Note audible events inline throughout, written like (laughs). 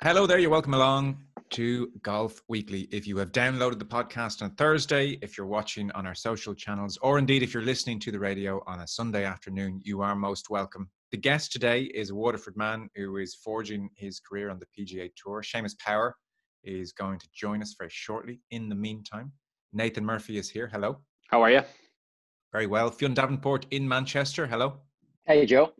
Hello there, you're welcome along to Golf Weekly. If you have downloaded the podcast on Thursday, if you're watching on our social channels, or indeed if you're listening to the radio on a Sunday afternoon, you are most welcome. The guest today is a Waterford man who is forging his career on the PGA Tour. Seamus Power is going to join us very shortly. In the meantime, Nathan Murphy is here. Hello. How are you? Very well. Fionn Davenport in Manchester. Hello. Hey, Joe.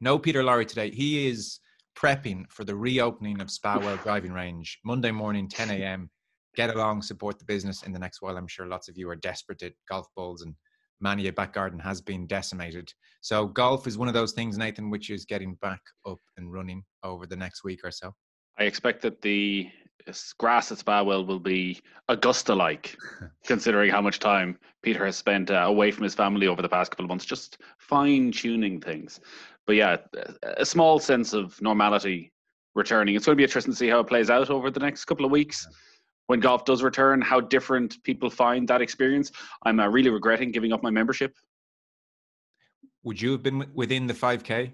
No Peter Lawrie today. He is prepping for the reopening of Spawell driving range Monday morning, 10 a.m. Get along, support the business in the next while. I'm sure lots of you are desperate at golf balls and many a back garden has been decimated. So golf is one of those things, Nathan, which is getting back up and running over the next week or so. I expect that the grass at Spawell will be Augusta-like, (laughs) considering how much time Peter has spent uh, away from his family over the past couple of months, just fine-tuning things. But yeah, a small sense of normality returning. It's going to be interesting to see how it plays out over the next couple of weeks. When golf does return, how different people find that experience. I'm uh, really regretting giving up my membership. Would you have been within the 5K?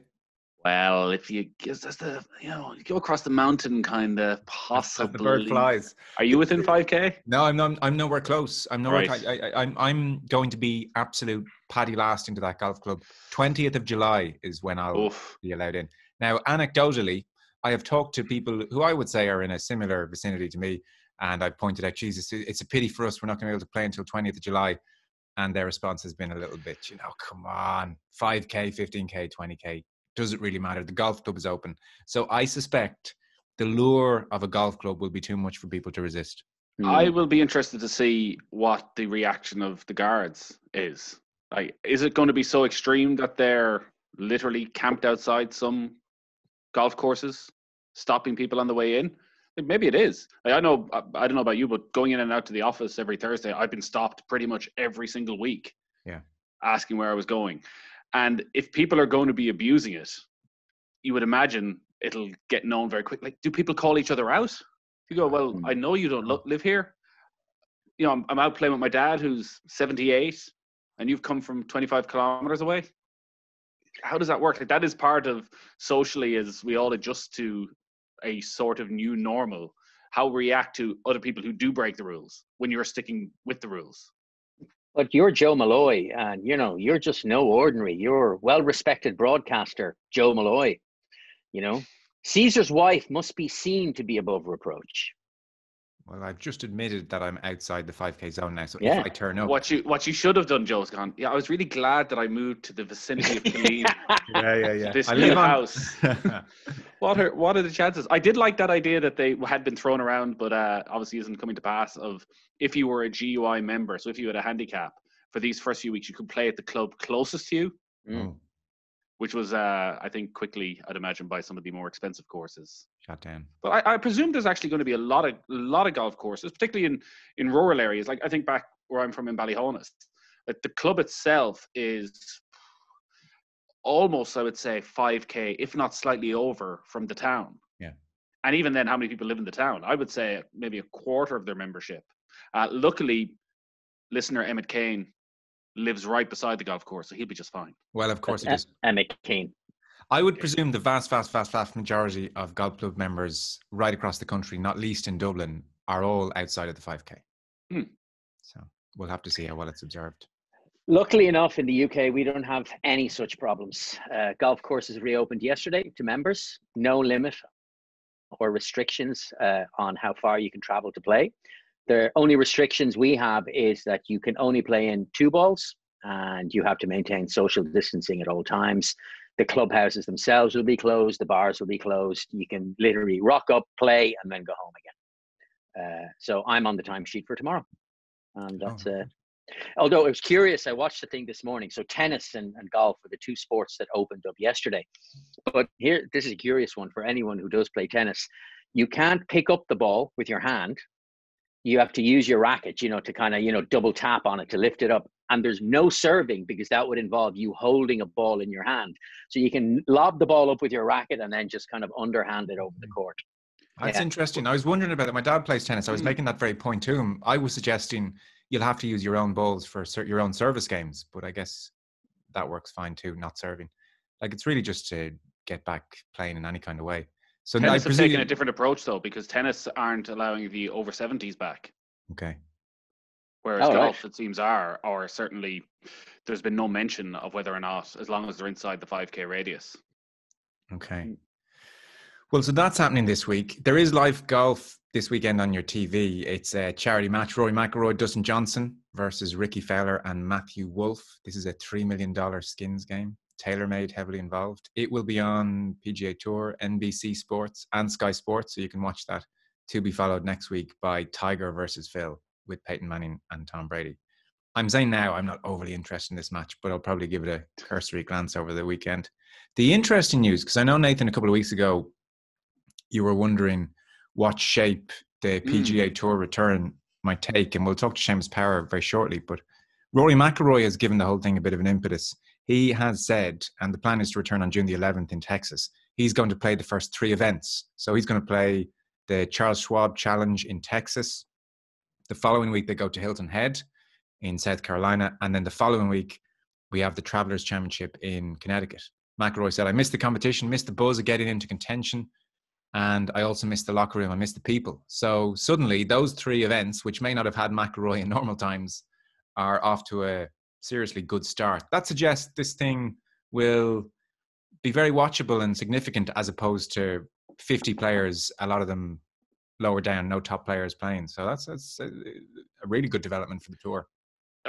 Well, if you just the you know you go across the mountain, kind of possibly. The bird flies. Are you within five k? No, I'm not. I'm nowhere close. I'm nowhere. Right. I, I, I'm I'm going to be absolute paddy last into that golf club. Twentieth of July is when I'll Oof. be allowed in. Now, anecdotally, I have talked to people who I would say are in a similar vicinity to me, and I've pointed out, Jesus, it's a pity for us. We're not going to be able to play until twentieth of July. And their response has been a little bit, you know, come on, 5K, 15K, 20K, does it really matter? The golf club is open. So I suspect the lure of a golf club will be too much for people to resist. I hmm. will be interested to see what the reaction of the guards is. Like, is it going to be so extreme that they're literally camped outside some golf courses, stopping people on the way in? Maybe it is. I know. I don't know about you, but going in and out to the office every Thursday, I've been stopped pretty much every single week. Yeah. Asking where I was going. And if people are going to be abusing it, you would imagine it'll get known very quickly. Like, do people call each other out? You go, well, hmm. I know you don't lo- hmm. live here. You know, I'm, I'm out playing with my dad who's 78 and you've come from 25 kilometers away. How does that work? Like, that is part of socially as we all adjust to a sort of new normal. How we react to other people who do break the rules when you're sticking with the rules. But you're Joe Molloy, and you know you're just no ordinary. You're well-respected broadcaster, Joe Molloy. You know, Caesar's wife must be seen to be above reproach. Well, I've just admitted that I'm outside the 5K zone now. So yeah. if I turn up, what you what you should have done, Joe's gone. Yeah, I was really glad that I moved to the vicinity of Killeen. (laughs) yeah, yeah, yeah. This I new house. (laughs) what are what are the chances? I did like that idea that they had been thrown around, but uh, obviously isn't coming to pass. Of if you were a GUI member, so if you had a handicap for these first few weeks, you could play at the club closest to you. Mm which was uh, I think quickly I'd imagine by some of the more expensive courses shut down. But I, I, presume there's actually going to be a lot of a lot of golf courses, particularly in in rural areas. Like I think back where I'm from in Ballyhaunis, that the club itself is almost I would say 5k, if not slightly over from the town. Yeah. And even then, how many people live in the town? I would say maybe a quarter of their membership. Uh, luckily, listener Emmett Kane lives right beside the golf course, so he'll be just fine. Well, of course, he it is. Emmett Kane. I would presume the vast, vast, vast, vast majority of golf club members right across the country, not least in Dublin, are all outside of the 5K. Hmm. So we'll have to see how well it's observed. Luckily enough, in the UK, we don't have any such problems. Uh, golf courses reopened yesterday to members, no limit or restrictions uh, on how far you can travel to play. The only restrictions we have is that you can only play in two balls and you have to maintain social distancing at all times. The clubhouses themselves will be closed, the bars will be closed. You can literally rock up, play, and then go home again. Uh, so I'm on the timesheet for tomorrow. And oh, that's oh. uh, although I was curious, I watched the thing this morning. So tennis and, and golf were the two sports that opened up yesterday. But here, this is a curious one for anyone who does play tennis. You can't pick up the ball with your hand you have to use your racket, you know, to kind of, you know, double tap on it to lift it up. And there's no serving because that would involve you holding a ball in your hand. So you can lob the ball up with your racket and then just kind of underhand it over the mm. court. That's yeah. interesting. I was wondering about it. My dad plays tennis. I was mm. making that very point to him. I was suggesting you'll have to use your own balls for your own service games, but I guess that works fine too, not serving. Like it's really just to get back playing in any kind of way. So tennis have taken a different approach though, because tennis aren't allowing the over seventies back. Okay. Whereas oh, golf, right. it seems, are, or certainly there's been no mention of whether or not, as long as they're inside the 5K radius. Okay. Hmm. Well, so that's happening this week. There is live golf this weekend on your TV. It's a charity match. Rory McIlroy, Dustin Johnson versus Rickie Fowler and Matthew Wolff. This is a $3 million skins game. TaylorMade heavily involved. It will be on PGA Tour, NBC Sports, and Sky Sports, so you can watch that. To be followed next week by Tiger versus Phil with Peyton Manning and Tom Brady. I'm saying now I'm not overly interested in this match, but I'll probably give it a cursory glance over the weekend. The interesting news, because I know Nathan a couple of weeks ago, you were wondering what shape the PGA mm. Tour return might take, and we'll talk to Seamus Power very shortly. But Rory McIlroy has given the whole thing a bit of an impetus. He has said, and the plan is to return on June the 11th in Texas. He's going to play the first three events. So he's going to play the Charles Schwab Challenge in Texas, the following week, they go to Hilton Head in South Carolina. And then the following week, we have the Travelers Championship in Connecticut. McIlroy said, I missed the competition, missed the buzz of getting into contention. And I also missed the locker room. I missed the people. So suddenly, those three events, which may not have had McIlroy in normal times, are off to a seriously good start. That suggests this thing will be very watchable and significant as opposed to 50 players, a lot of them lower down, no top players playing. So that's that's a, a really good development for the tour.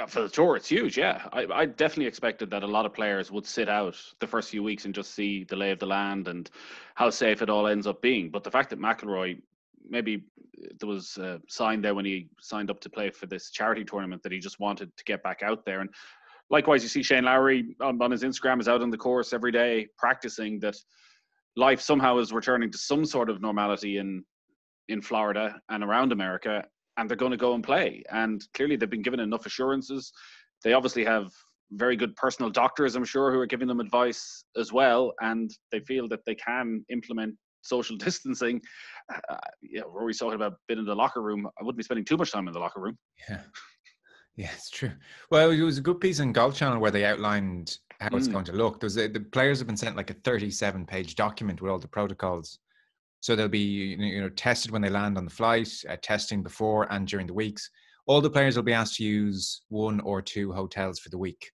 For the tour, it's huge. Yeah, I, I definitely expected that a lot of players would sit out the first few weeks and just see the lay of the land and how safe it all ends up being. But the fact that McIlroy maybe there was a sign there when he signed up to play for this charity tournament that he just wanted to get back out there. And likewise, you see Shane Lowry on, on his Instagram is out on the course every day practicing. That life somehow is returning to some sort of normality in in Florida and around America, and they're going to go and play. And clearly, they've been given enough assurances. They obviously have very good personal doctors, I'm sure, who are giving them advice as well, and they feel that they can implement social (laughs) distancing. Uh, yeah, always talking about being in the locker room. I wouldn't be spending too much time in the locker room. Yeah. Yeah, it's true. Well, it was a good piece in Golf Channel where they outlined how mm. it's going to look. There's a, the players have been sent like a 37 page document with all the protocols so they'll be you know tested when they land on the flight, uh, testing before and during the weeks. All the players will be asked to use one or two hotels for the week.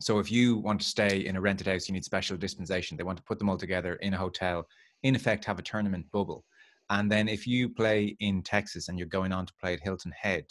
So if you want to stay in a rented house, you need special dispensation. They want to put them all together in a hotel, in effect, have a tournament bubble. And then if you play in Texas and you're going on to play at Hilton Head,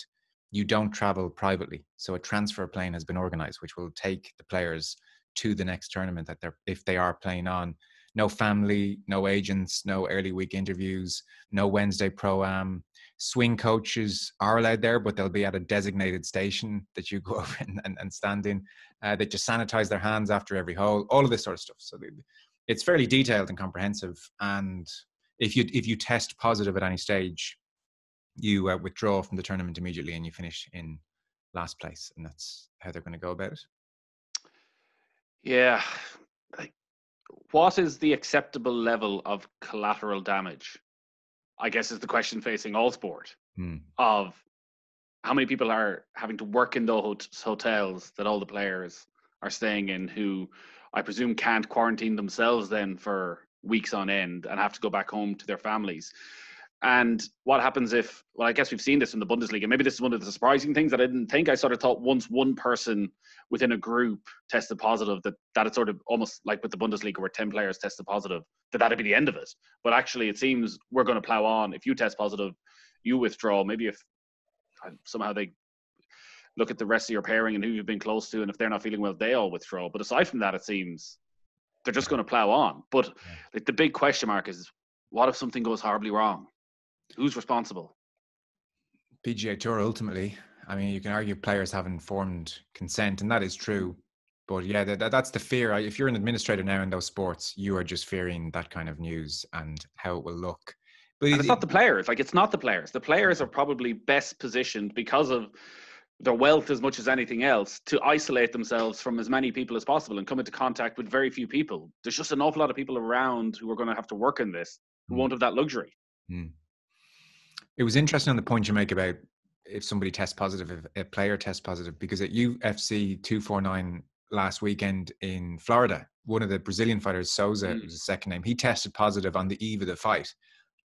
you don't travel privately. So a transfer plane has been organized, which will take the players to the next tournament that they're if they are playing on no family, no agents, no early week interviews, no Wednesday pro am. Swing coaches are allowed there, but they'll be at a designated station that you go (laughs) over and, and, and stand in. Uh, they just sanitize their hands after every hole, all of this sort of stuff. So they, it's fairly detailed and comprehensive. And if you if you test positive at any stage, you uh, withdraw from the tournament immediately and you finish in last place, and that's how they're going to go about it. Yeah, what is the acceptable level of collateral damage? I guess is the question facing all sport hmm. of how many people are having to work in those hotels that all the players are staying in who I presume can't quarantine themselves then for weeks on end and have to go back home to their families. And what happens if, well, I guess we've seen this in the Bundesliga. Maybe this is one of the surprising things that I didn't think. I sort of thought once one person within a group tested positive, that that it's sort of almost like with the Bundesliga where 10 players tested positive, that that'd be the end of it. But actually, it seems we're going to plow on. If you test positive, you withdraw. Maybe if somehow they look at the rest of your pairing and who you've been close to, and if they're not feeling well, they all withdraw. But aside from that, it seems they're just going to plow on. But like, the big question mark is what if something goes horribly wrong? Who's responsible? PGA Tour ultimately. I mean, you can argue players have informed consent, and that is true. But yeah, that, that's the fear. If you're an administrator now in those sports, you are just fearing that kind of news and how it will look. But it's not the players. Like it's not the players. The players are probably best positioned because of their wealth as much as anything else to isolate themselves from as many people as possible and come into contact with very few people. There's just an awful lot of people around who are going to have to work in this who mm. won't have that luxury. Mm. It was interesting on the point you make about if somebody tests positive, if a player tests positive, because at UFC 249 last weekend in Florida. One of the Brazilian fighters, Souza, mm. was his second name. He tested positive on the eve of the fight,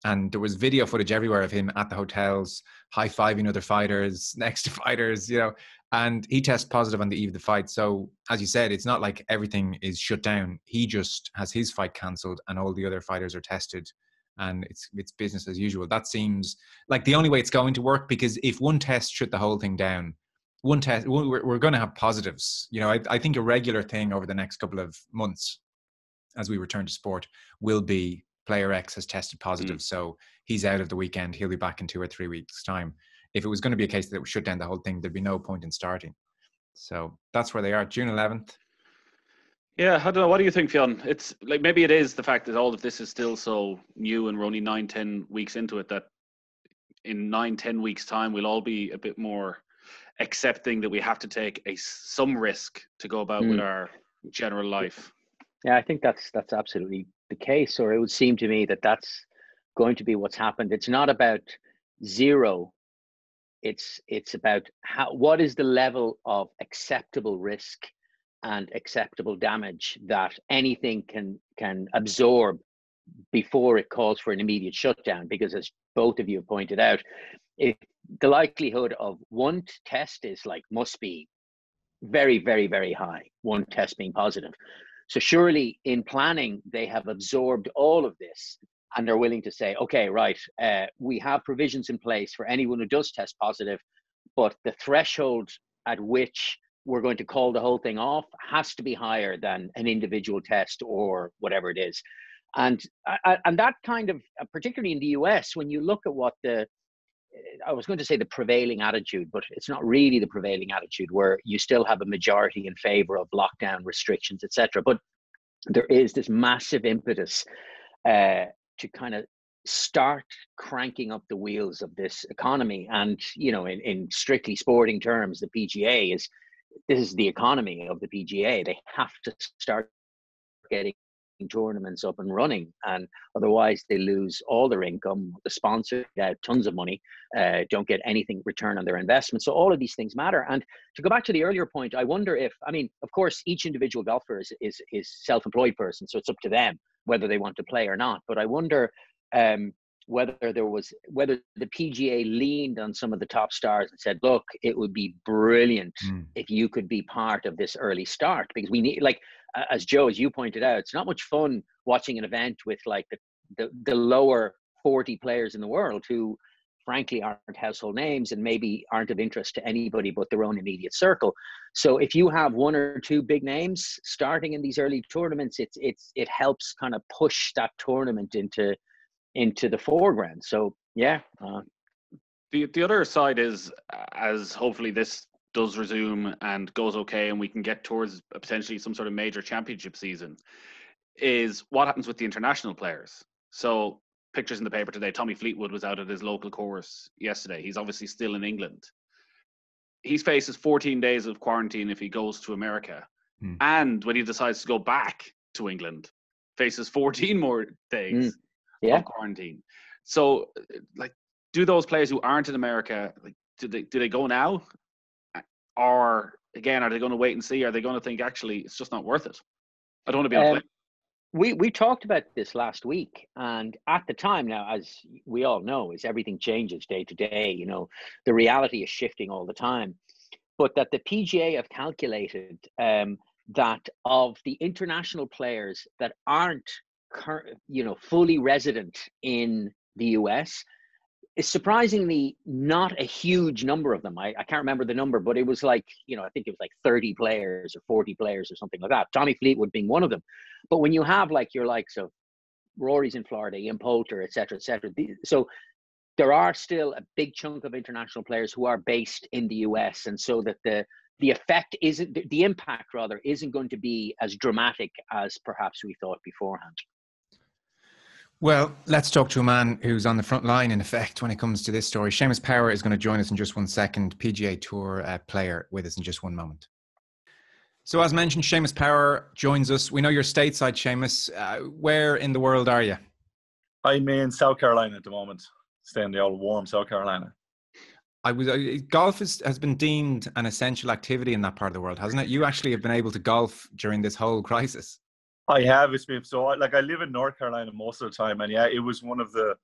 and there was video footage everywhere of him at the hotels, high fiving other fighters, (laughs) next to fighters, you know. And he tests positive on the eve of the fight. So, as you said, it's not like everything is shut down. He just has his fight cancelled, and all the other fighters are tested and it's it's business as usual. That seems like the only way it's going to work because if one test shut the whole thing down, one test we're, we're going to have positives. You know, I, I think a regular thing over the next couple of months as we return to sport will be player X has tested positive, mm. so he's out of the weekend. He'll be back in two or three weeks' time. If it was going to be a case that it would shut down the whole thing, there'd be no point in starting. So that's where they are. June 11th. Yeah, I don't know. What do you think, Fionn? It's like maybe it is the fact that all of this is still so new and we're only nine, ten weeks into it that in nine, ten weeks' time we'll all be a bit more accepting that we have to take a some risk to go about mm. with our general life. Yeah, I think that's that's absolutely the case, or it would seem to me that that's going to be what's happened. It's not about zero. It's it's about how what is the level of acceptable risk and acceptable damage that anything can can absorb before it calls for an immediate shutdown because as both of you have pointed out if the likelihood of one test is like must be very very very high one test being positive so surely in planning they have absorbed all of this and they're willing to say okay right uh, we have provisions in place for anyone who does test positive but the threshold at which we're going to call the whole thing off has to be higher than an individual test or whatever it is. And and that kind of uh, particularly in the US when you look at what the I was going to say the prevailing attitude, but it's not really the prevailing attitude where you still have a majority in favor of lockdown restrictions, etc. But there is this massive impetus uh, to kind of start cranking up the wheels of this economy. And you know, in, in strictly sporting terms, the PGA is this is the economy of the PGA. They have to start getting tournaments up and running, and otherwise they lose all their income. The sponsors get tons of money, uh, don't get anything return on their investment. So all of these things matter. And to go back to the earlier point, I wonder if I mean, of course, each individual golfer is is, is self-employed person, so it's up to them whether they want to play or not. But I wonder um, whether there was whether the PGA leaned on some of the top stars and said, "Look, it would be brilliant mm. if you could be part of this early start because we need like as Joe as you pointed out, it's not much fun watching an event with like the the, the lower 40 players in the world who frankly aren't household names and maybe aren't of interest to anybody but their own immediate circle. So if you have one or two big names starting in these early tournaments, it's it's it helps kind of push that tournament into into the foreground. So yeah. Uh, the the other side is as hopefully this does resume and goes okay, and we can get towards potentially some sort of major championship season. Is what happens with the international players? So pictures in the paper today. Tommy Fleetwood was out at his local course yesterday. He's obviously still in England. He faces 14 days of quarantine if he goes to America, mm. and when he decides to go back to England, faces 14 (laughs) more days. Mm yeah. of quarantine. So, like, do those players who aren't in America, like, do they do they go now, or again, are they going to wait and see? Are they going to think actually it's just not worth it? I don't want to be on um, we we talked about this last week and at the time now as we all know is everything changes day to day you know the reality is shifting all the time but that the pga have calculated um, that of the international players that aren't you know, fully resident in the US is surprisingly not a huge number of them. I, I can't remember the number, but it was like, you know, I think it was like 30 players or 40 players or something like that. Tommy Fleetwood being one of them. But when you have like your likes of Rory's in Florida, Ian Poulter, et cetera, et cetera. So there are still a big chunk of international players who are based in the US. And so that the the effect isn't the impact rather isn't going to be as dramatic as perhaps we thought beforehand. Well, let's talk to a man who's on the front line, in effect, when it comes to this story. Seamus Power is going to join us in just one second, PGA Tour uh, player with us in just one moment. So, as mentioned, Seamus Power joins us. We know you're stateside, Seamus. Uh, where in the world are you? I'm in South Carolina at the moment, staying in the old warm South Carolina. I was uh, golf is, has been deemed an essential activity in that part of the world, hasn't it? You actually have been able to golf during this whole (laughs) crisis. I have. It's been so like I live in North Carolina most of the time, and yeah, it was one of the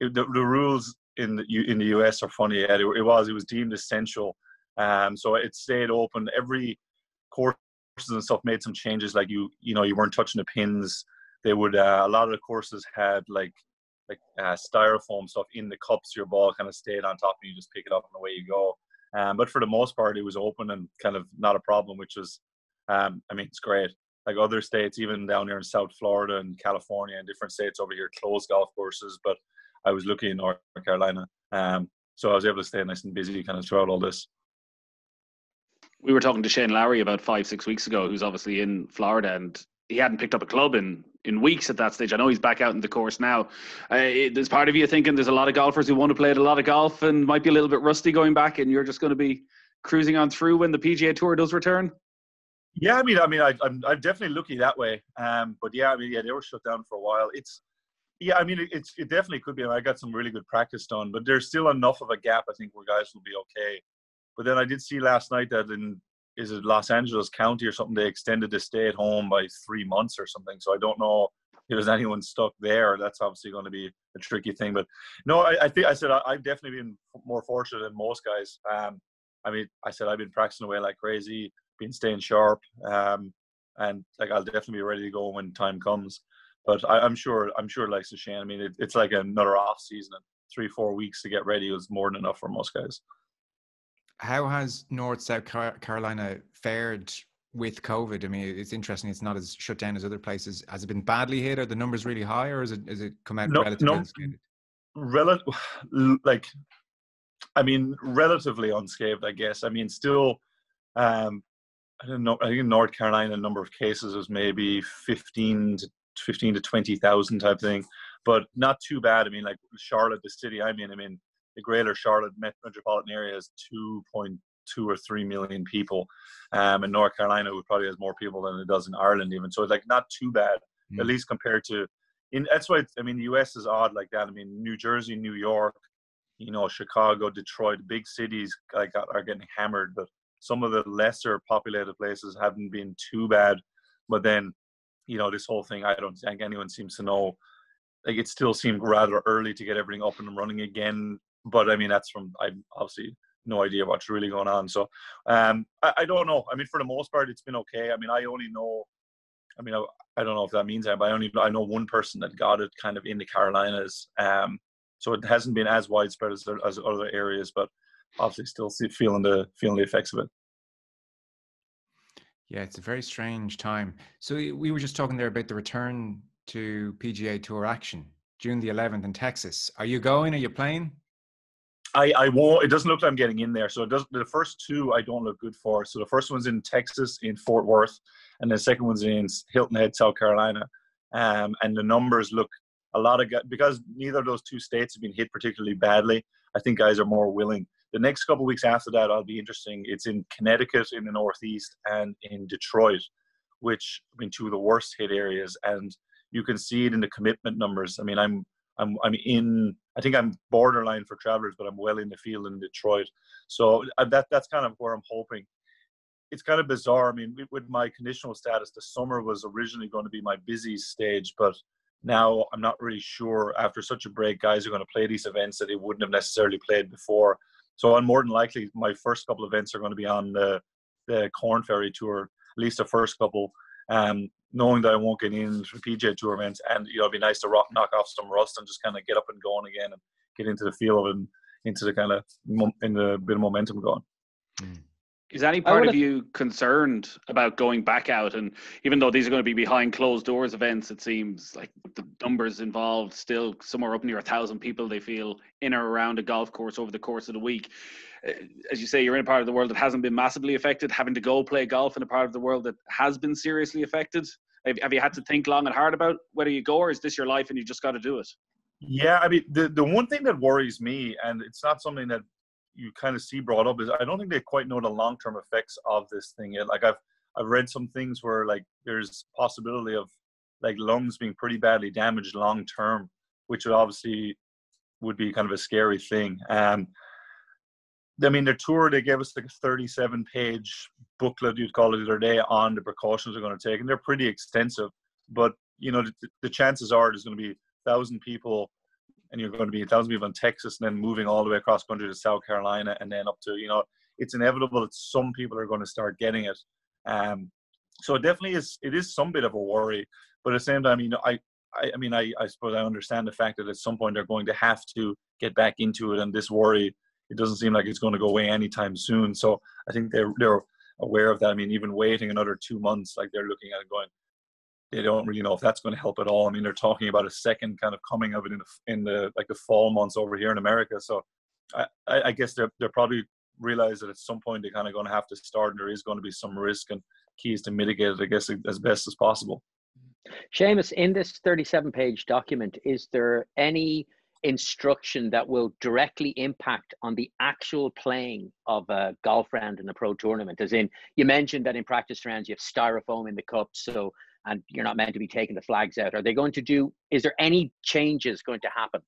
the, the, rules in the in the US are funny. Yeah, it, it was it was deemed essential, um, so it stayed open. Every courses and stuff made some changes, like you you know you weren't touching the pins. They would uh, a lot of the courses had like like uh, styrofoam stuff in the cups. Your ball kind of stayed on top, and you just pick it up and away you go. Um, but for the most part, it was open and kind of not a problem, which was, um, I mean, it's great. Like other states, even down here in South Florida and California and different states over here, closed golf courses. But I was lucky in North Carolina, um, so I was able to stay nice and busy kind of throughout all this. We were talking to Shane Lowry about five, six weeks ago, who's obviously in Florida, and he hadn't picked up a club in in weeks at that stage. I know he's back out in the course now. Uh, there's part of you thinking there's a lot of golfers who want to play a lot of golf and might be a little bit rusty going back, and you're just going to be cruising on through when the PGA Tour does return. Yeah, I mean, I mean, I, am I'm definitely lucky that way. Um, but yeah, I mean, yeah, they were shut down for a while. It's yeah, I mean, it, it's it definitely could be. I got some really good practice done, but there's still enough of a gap. I think where guys will be okay. But then I did see last night that in is it Los Angeles County or something? They extended the stay at home by three months or something. So I don't know if there's anyone stuck there. That's obviously going to be a tricky thing. But no, I, I think I said I, have definitely been more fortunate than most guys. Um, I mean, I said I've been practicing away like crazy, been staying sharp, um, and like I'll definitely be ready to go when time comes. But I, am sure, I'm sure, like Shane, I mean, it, it's like another off season. Three, four weeks to get ready was more than enough for most guys. How has North South Carolina fared with COVID? I mean, it's interesting. It's not as shut down as other places. Has it been badly hit? Are the numbers really high, or is it is it come out no, relatively no, unscathed? Relative, like, I mean, relatively unscathed. I guess. I mean, still, um, I don't know. I think in North Carolina, the number of cases was maybe fifteen to fifteen to twenty thousand type thing, but not too bad. I mean, like Charlotte, the city I'm in. I mean, the greater Charlotte metropolitan area is 2.2 or 3 million people. Um, and North Carolina would probably has more people than it does in Ireland, even. So it's like not too bad, mm. at least compared to. In, that's why I mean the U.S. is odd like that. I mean New Jersey, New York, you know Chicago, Detroit, big cities like are getting hammered, but some of the lesser populated places haven't been too bad. But then, you know, this whole thing, I don't think anyone seems to know. Like it still seemed rather early to get everything up and running again but I mean that's from I obviously no idea what's really going on. So um, I, I, don't know. I mean, for the most part, it's been okay. I mean, I only know. I mean, I, I don't know if that means anything, but I only I know one person that got it kind of in the Carolinas. Um, so it hasn't been as widespread as, as other areas, but obviously still feeling the feeling the effects of it. Yeah, it's a very strange time. So we were just talking there about the return to PGA Tour action June the 11th in Texas. Are you going? Are you playing? I, I won't. It doesn't look like I'm getting in there. So it does. The first two I don't look good for. So the first one's in Texas, in Fort Worth, and the second one's in Hilton Head, South Carolina. Um, and the numbers look a lot of because neither of those two states have been hit particularly badly. I think guys are more willing. The next couple weeks after that, I'll be interesting. It's in Connecticut, in the Northeast, and in Detroit, which have been two of the worst hit areas. And you can see it in the commitment numbers. I mean, I'm I'm I'm in. I think I'm borderline for travelers, but I'm well in the field in Detroit. So that that's kind of where I'm hoping. It's kind of bizarre. I mean, with my conditional status, the summer was originally going to be my busy stage, but now I'm not really sure. After such a break, guys are going to play these events that they wouldn't have necessarily played before. So I'm more than likely my first couple events are going to be on the the Korn Ferry Tour, at least the first couple. Um, knowing that I won't get into PGA Tour events, and you know, it'd be nice to rock, knock off some rust and just kind of get up and going again and get into the feel of it and into the kind of in the bit of momentum going. Mm. Is any part of you concerned about going back out? And even though these are going to be behind closed doors events, it seems like the numbers involved still somewhere up near a thousand people they feel in or around a golf course over the course of the week. Uh, as you say, you're in a part of the world that hasn't been massively affected, having to go play golf in a part of the world that has been seriously affected. Have, you had to think long and hard about whether you go, or is this your life and you just got to do it? Yeah, I mean, the the one thing that worries me, and it's not something that you kind of see brought up, is I don't think they quite know the long term effects of this thing yet. Like I've I've read some things where like there's possibility of like lungs being pretty badly damaged long term, which would obviously would be kind of a scary thing. Um, I mean, their tour, they gave us like a 37 page booklet, you'd call it the other day, on the precautions they're going to take. And they're pretty extensive. But, you know, the, the chances are there's going to be thousand people and you're going to be a thousand people in Texas and then moving all the way across country to South Carolina and then up to, you know, it's inevitable that some people are going to start getting it. Um, so it definitely is, it is some bit of a worry. But at the same time, you know, I, I, I mean, I, I suppose I understand the fact that at some point they're going to have to get back into it. And this worry it doesn't seem like it's going to go away anytime soon. So I think they're they're aware of that. I mean, even waiting another two months, like they're looking at it going, they don't really know if that's going to help at all. I mean, they're talking about a second kind of coming of it in the in the like the fall months over here in America. So I, I guess they're they're probably realize that at some point they're kind of going to have to start, and there is going to be some risk and keys to mitigate it. I guess as best as possible. Seamus, in this 37 page document, is there any instruction that will directly impact on the actual playing of a golf round in a pro tournament as in you mentioned that in practice rounds you have styrofoam in the cups so and you're not meant to be taking the flags out. Are they going to do is there any changes going to happen?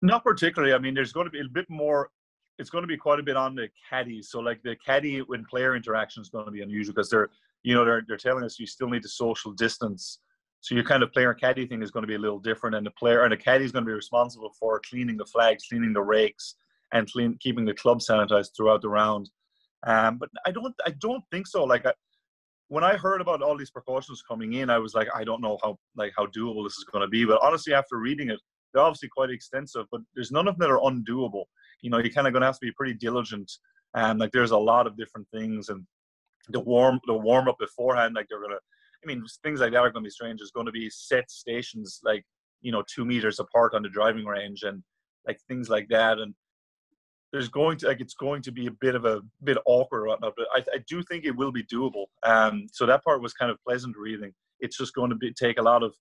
Not particularly. I mean there's going to be a bit more it's going to be quite a bit on the caddies so like the caddy when player interaction is going to be unusual because they're you know they're, they're telling us you still need to social distance. So your kind of player caddy thing is going to be a little different, and the player and the caddy is going to be responsible for cleaning the flags, cleaning the rakes, and clean, keeping the club sanitized throughout the round. Um, but I don't, I don't think so. Like I, when I heard about all these precautions coming in, I was like, I don't know how like how doable this is going to be. But honestly, after reading it, they're obviously quite extensive, but there's none of them that are undoable. You know, you're kind of going to have to be pretty diligent, and like there's a lot of different things, and the warm the warm up beforehand, like they're gonna I mean, things like that are going to be strange. There's going to be set stations like you know two meters apart on the driving range and like things like that. And there's going to like it's going to be a bit of a bit awkward or whatnot, but I, I do think it will be doable. Um, so that part was kind of pleasant reading. It's just going to be, take a lot of.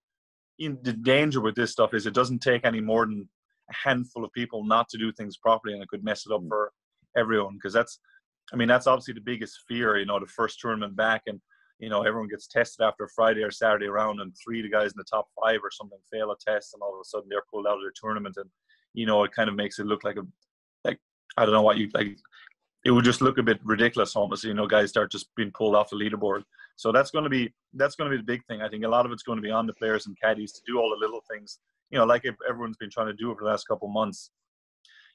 In the danger with this stuff is it doesn't take any more than a handful of people not to do things properly, and it could mess it up mm. for everyone. Because that's, I mean, that's obviously the biggest fear. You know, the first tournament back, and you know, everyone gets tested after Friday or Saturday round, and three of the guys in the top five or something fail a test, and all of a sudden they're pulled out of the tournament, and you know, it kind of makes it look like a I don't know what you like. It would just look a bit ridiculous almost. You know, guys start just being pulled off the leaderboard. So that's going to be that's going to be the big thing. I think a lot of it's going to be on the players and caddies to do all the little things. You know, like everyone's been trying to do over the last couple months.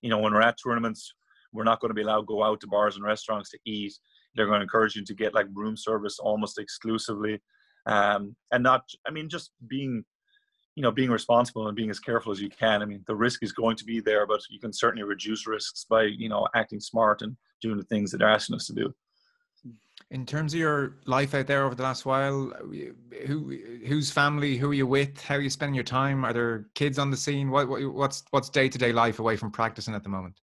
You know, when we're at tournaments, we're not going to be allowed to go out to bars and restaurants to eat they're going to encourage you to get like room service almost exclusively um, and not i mean just being you know being responsible and being as careful as you can i mean the risk is going to be there but you can certainly reduce risks by you know acting smart and doing the things that they're asking us to do. In terms of your life out there over the last while who whose family who are you with? How are you spending your time? Are there kids on the scene? What, what what's what's day-to-day life away from practicing at the moment?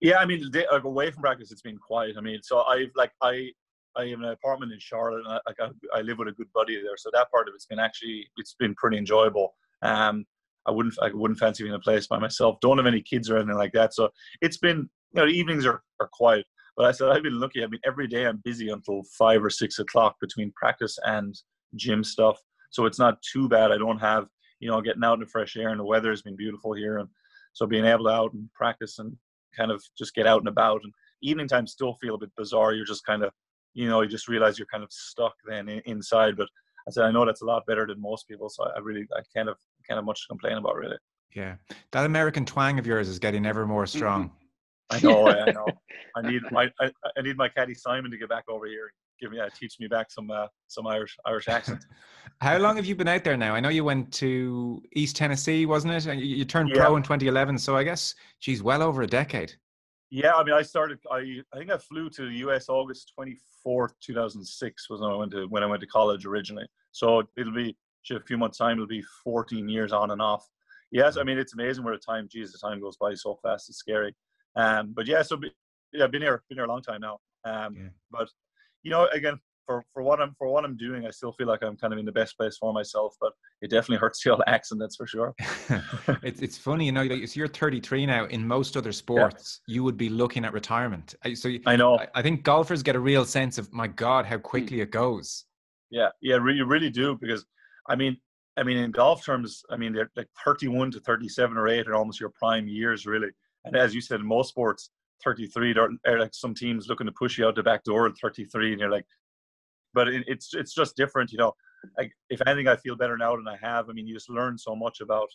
Yeah, I mean, away from practice, it's been quiet. I mean, so I've like I I have an apartment in Charlotte, and I, I, I live with a good buddy there. So that part of it's been actually it's been pretty enjoyable. Um, I wouldn't I wouldn't fancy being in a place by myself. Don't have any kids or anything like that. So it's been you know the evenings are, are quiet. But I said I've been lucky. I mean every day I'm busy until five or six o'clock between practice and gym stuff. So it's not too bad. I don't have you know getting out in the fresh air and the weather has been beautiful here and so being able to out and practice and kind of just get out and about. And evening times still feel a bit bizarre. You're just kind of, you know, you just realize you're kind of stuck then inside. But I said, I know that's a lot better than most people. So I really, I kind of, kind of much to complain about really. Yeah. That American twang of yours is getting ever more strong. (laughs) I know, I know. I need my, I, I need my caddy Simon to get back over here and give me, uh, teach me back some, uh, some Irish, Irish accent. (laughs) How long have you been out there now? I know you went to East Tennessee, wasn't it? And you, turned yeah. pro in 2011. So I guess, she's well over a decade. Yeah, I mean, I started. I I think I flew to the U.S. August 24th, 2006 was when I went to when I went to college originally. So it'll be a few months time. It'll be 14 years on and off. Yes, I mean it's amazing where the time. Jesus, the time goes by so fast. It's scary. Um, but yeah, so yeah, I've been here, been here a long time now. Um, yeah. but you know, again, for, for what I'm for what I'm doing, I still feel like I'm kind of in the best place for myself. But it definitely hurts your accent, that's for sure. (laughs) it's it's funny, you know, like so you're 33 now. In most other sports, yeah. you would be looking at retirement. So you, I know. I, I, think golfers get a real sense of my God, how hmm. quickly it goes. Yeah, yeah, you really do because I mean, I mean, in golf terms, I mean, they're like 31 to 37 or 8 are almost your prime years, really. And as you said, in most sports, 33. Or, or like some teams looking to push you out the back door at 33, and you're like, but it, it's it's just different, you know. Like if anything, I feel better now than I have. I mean, you just learn so much about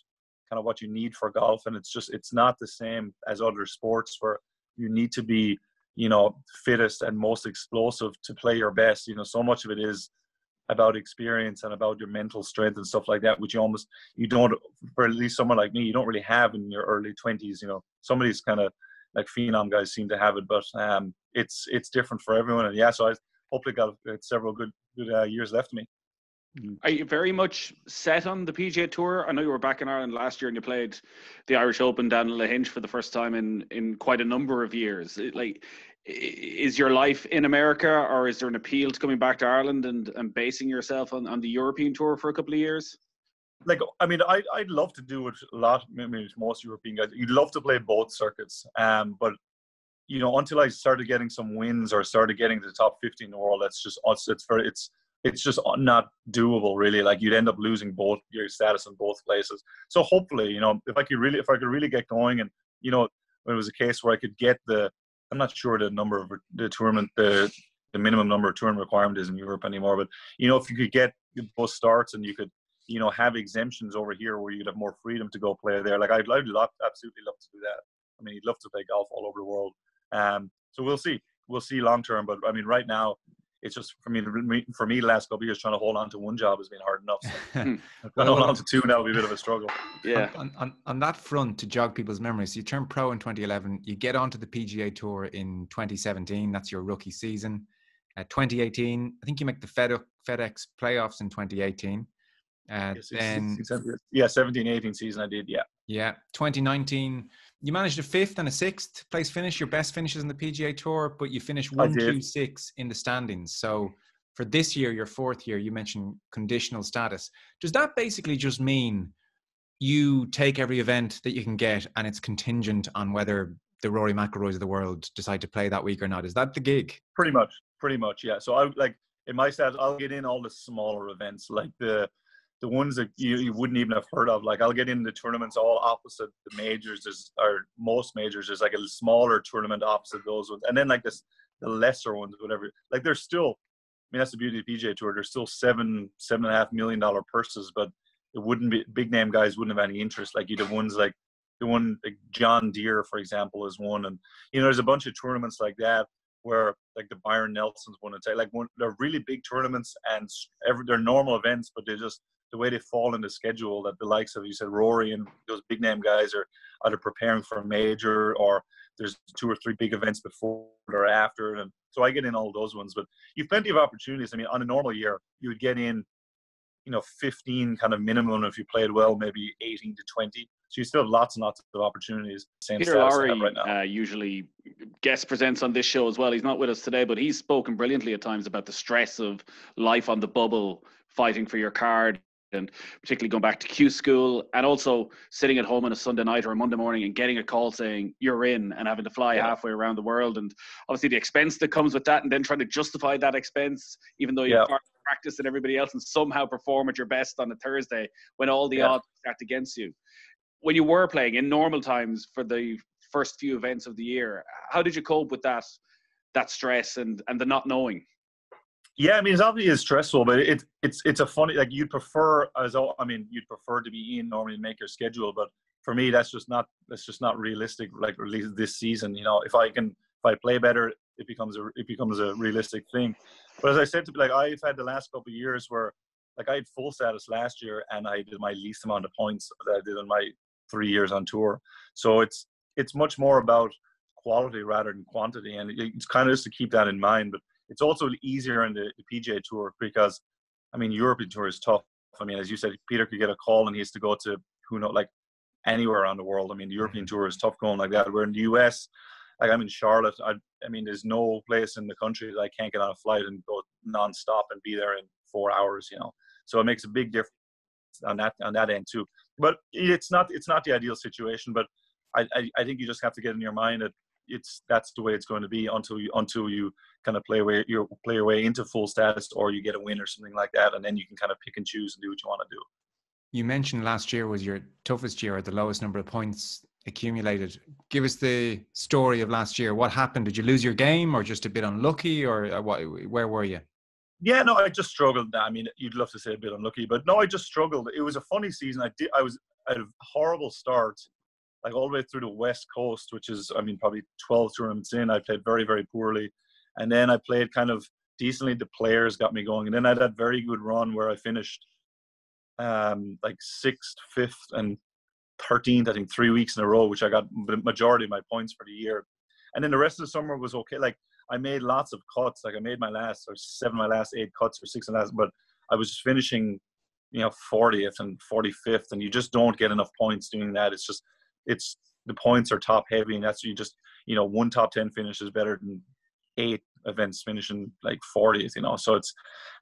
kind of what you need for golf, and it's just it's not the same as other sports where you need to be, you know, fittest and most explosive to play your best. You know, so much of it is about experience and about your mental strength and stuff like that, which you almost you don't for at least someone like me, you don't really have in your early twenties. You know, some of these kind of like phenom guys seem to have it, but um, it's it's different for everyone. And yeah, so I hopefully got several good good uh, years left of me. Mm-hmm. Are you very much set on the PGA Tour? I know you were back in Ireland last year and you played the Irish Open down in Lahinch for the first time in in quite a number of years. Like, is your life in America, or is there an appeal to coming back to Ireland and, and basing yourself on, on the European Tour for a couple of years? Like, I mean, I I'd love to do it a lot. I mean, most European guys, you'd love to play both circuits. Um, but you know, until I started getting some wins or started getting to the top 50 in the world, that's just it's very it's it's just not doable really. Like you'd end up losing both your status in both places. So hopefully you know if i could really if i could really get going and you know it was a case where i could get the i'm not sure the number of the tournament the the minimum number of tournament requirement is in europe anymore but you know if you could get both starts and you could you know have exemptions over here where you'd have more freedom to go play there like i'd, I'd love absolutely love to do that. I mean you'd love to play golf all over the world um so we'll see we'll see long term but i mean right now it's just for me for me the last couple of years trying to hold on to one job has been hard enough. So (laughs) well, hold on to two now will be a bit of a struggle. Yeah. On, on, on, that front, to jog people's memories, you turn pro in 2011. You get onto the PGA Tour in 2017. That's your rookie season. Uh, 2018, I think you make the FedEx, FedEx playoffs in 2018. Uh, yes, then yeah, 17, 18 season I did. Yeah. Yeah. 2019 you managed a fifth and a sixth place finish, your best finishes in the PGA Tour, but you finished one, two, six in the standings. So for this year, your fourth year, you mentioned conditional status. Does that basically just mean you take every event that you can get and it's contingent on whether the Rory McIlroys of the world decide to play that week or not? Is that the gig? Pretty much, pretty much, yeah. So I like in my stats, I'll get in all the smaller events like the the ones that you, you wouldn't even have heard of. Like I'll get into tournaments all opposite the majors. There's or most majors. There's like a smaller tournament opposite those ones, and then like this the lesser ones, whatever. Like there's still. I mean that's the beauty of the PGA Tour. There's still seven seven and a half million dollar purses, but it wouldn't be big name guys wouldn't have any interest. Like you the ones like the one like John Deere, for example, is one, and you know there's a bunch of tournaments like that where like the Byron Nelsons want to take like one they're really big tournaments and every they're normal events, but they just the way they fall in the schedule that the likes of you said Rory and those big name guys are either preparing for a major or there's two or three big events before or after. And so I get in all those ones but you've plenty of opportunities. I mean on a normal year you would get in you know 15 kind of minimum if you played well maybe 18 to 20 so you still have lots and lots of opportunities. Same Peter Lawrie right uh, usually guest presents on this show as well. He's not with us today but he's spoken brilliantly at times about the stress of life on the bubble fighting for your card and particularly going back to Q school and also sitting at home on a Sunday night or a Monday morning and getting a call saying you're in and having to fly yeah. halfway around the world and obviously the expense that comes with that and then trying to justify that expense even though you're yeah. practice and everybody else and somehow perform at your best on a Thursday when all the yeah. odds are stacked against you. When you were playing in normal times for the first few events of the year, how did you cope with that that stress and and the not knowing? Yeah, I mean, it's obviously stressful, but it's it's it's a funny like you'd prefer as I mean you'd prefer to be in normally make your schedule, but for me that's just not that's just not realistic. Like at least this season, you know, if I can if I play better, it becomes a it becomes a realistic thing. But as I said to be like I've had the last couple of years where like I had full status last year and I did my least amount of points that I did in my three years on tour. So it's it's much more about quality rather than quantity, and it's kind of just to keep that in mind. But it's also easier on the, the PGA Tour because, I mean, European Tour is tough. I mean, as you said, Peter could get a call and he has to go to who know like anywhere around the world. I mean, the European mm-hmm. Tour is tough going like that. We're in the US, like I'm in Charlotte, I, I mean, there's no place in the country that I can't get on a flight and go nonstop and be there in four hours. You know, so it makes a big difference on that on that end too. But it's not it's not the ideal situation. But I, I, I think you just have to get in your mind that it's that's the way it's going to be until you until you kind of play way you play your way into full status or you get a win or something like that, and then you can kind of pick and choose and do what you want to do. You mentioned last year was your toughest year, the lowest number of points accumulated. Give us the story of last year. What happened? Did you lose your game, or just a bit unlucky, or uh, what? Where were you? Yeah, no, I just struggled. I mean, you'd love to say a bit unlucky, but no, I just struggled. It was a funny season. I did. I was at a horrible start, like all the way through the West Coast, which is, I mean, probably 12 tournaments in. I played very, very poorly, and then I played kind of decently. The players got me going, and then I had that very good run where I finished um, like sixth, fifth, and 13th, I think, three weeks in a row, which I got the majority of my points for the year. And then the rest of the summer was okay. Like I made lots of cuts. Like I made my last or seven, my last eight cuts or six and last, but I was just finishing, you know, 40th and 45th, and you just don't get enough points doing that. It's just, it's the points are top heavy, and that's you just, you know, one top 10 finish is better than eight events finishing like 40th, you know. So it's,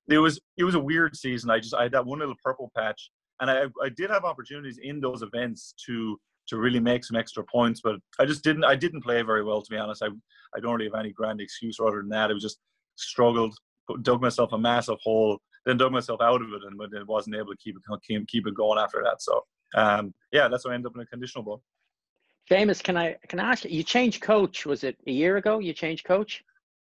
it was, it was a weird season. I just, I had that one little purple patch and I, I did have opportunities in those events to to really make some extra points, but I just didn't. I didn't play very well, to be honest. I I don't really have any grand excuse other than that. I was just struggled, dug myself a massive hole, then dug myself out of it, and but it wasn't able to keep it keep it going after that. So um, yeah, that's why I ended up in a conditional ball. Seamus, can I can I ask you? You changed coach. Was it a year ago? You changed coach.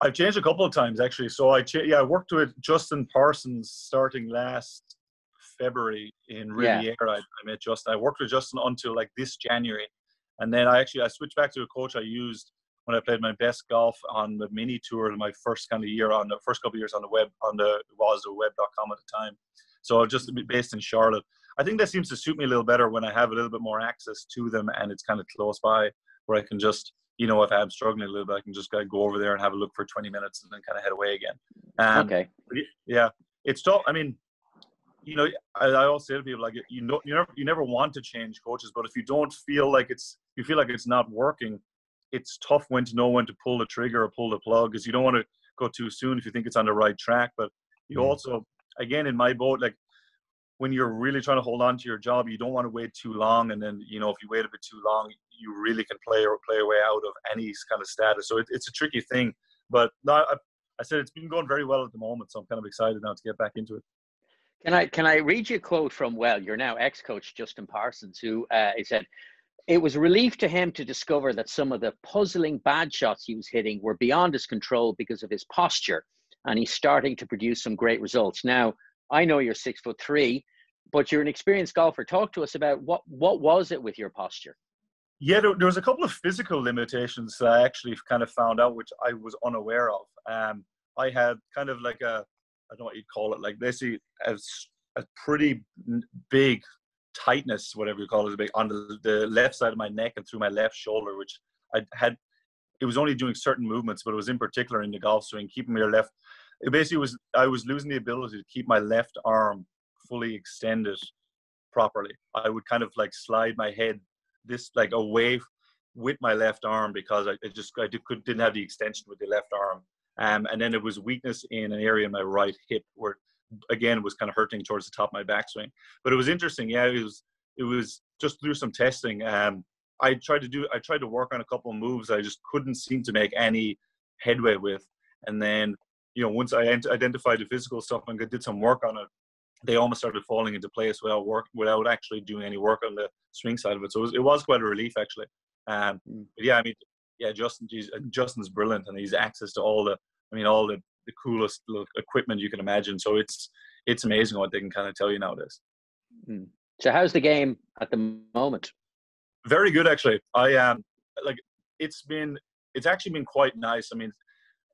I've changed a couple of times actually. So I ch- yeah, I worked with Justin Parsons starting last February in Riviera. Yeah. I, I, met Justin. I worked with Justin until like this January, and then I actually I switched back to a coach I used when I played my best golf on the mini tour in my first kind of year on the first couple of years on the web on the was the web.com at the time. So I'm just based in Charlotte. I think that seems to suit me a little better when I have a little bit more access to them and it's kind of close by where I can just you know, if I'm struggling a little bit, I can just kind of go over there and have a look for 20 minutes and then kind of head away again. Um, okay. Yeah, it's tough. I mean, you know, I, I always say to people like you know, you never you never want to change coaches, but if you don't feel like it's you feel like it's not working, it's tough when to know when to pull the trigger or pull the plug because you don't want to go too soon if you think it's on the right track. But you mm. also, again, in my boat, like when you're really trying to hold on to your job, you don't want to wait too long. And then, you know, if you wait a bit too long, you really can play or play away out of any kind of status. So it, it's a tricky thing. But no, I, I said it's been going very well at the moment. So I'm kind of excited now to get back into it. Can I can I read you a quote from well, your now ex-coach Justin Parsons, who uh, he said, "It was a relief to him to discover that some of the puzzling bad shots he was hitting were beyond his control because of his posture, and he's starting to produce some great results." Now, I know you're six foot three, but you're an experienced golfer. Talk to us about what what was it with your posture? Yeah, there, there was a couple of physical limitations that I actually kind of found out, which I was unaware of. Um, I had kind of like a I don't know what you'd call it, like basically as a pretty big tightness, whatever you call it, on the, the left side of my neck and through my left shoulder, which I had. It was only doing certain movements, but it was in particular in the golf swing, keeping my left. It basically was I was losing the ability to keep my left arm fully extended properly. I would kind of like slide my head this like away with my left arm because I, I just I did, could, didn't have the extension with the left arm. Um, and then it was weakness in an area of my right hip where, again, was kind of hurting towards the top of my backswing. But it was interesting. Yeah, it was it was just through some testing. Um, I tried to do I tried to work on a couple of moves I just couldn't seem to make any headway with. And then you know once I identified the physical stuff and did some work on it, they almost started falling into place without work without actually doing any work on the swing side of it. So it was, it was quite a relief actually. Um, mm. but yeah, I mean, yeah, Justin, geez, Justin's brilliant, and he's access to all the I mean, all the, the coolest equipment you can imagine. So it's it's amazing what they can kind of tell you nowadays. Hmm. So how's the game at the moment? Very good, actually. I um like it's been it's actually been quite nice. I mean,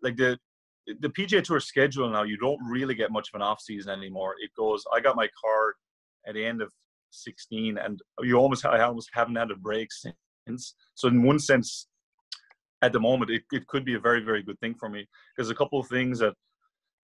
like the the PGA Tour schedule now, you don't really get much of an off season anymore. It goes. I got my card at the end of 16, and you almost I almost haven't had a break since. So in one sense, at the moment, it, it could be a very, very good thing for me. There's a couple of things that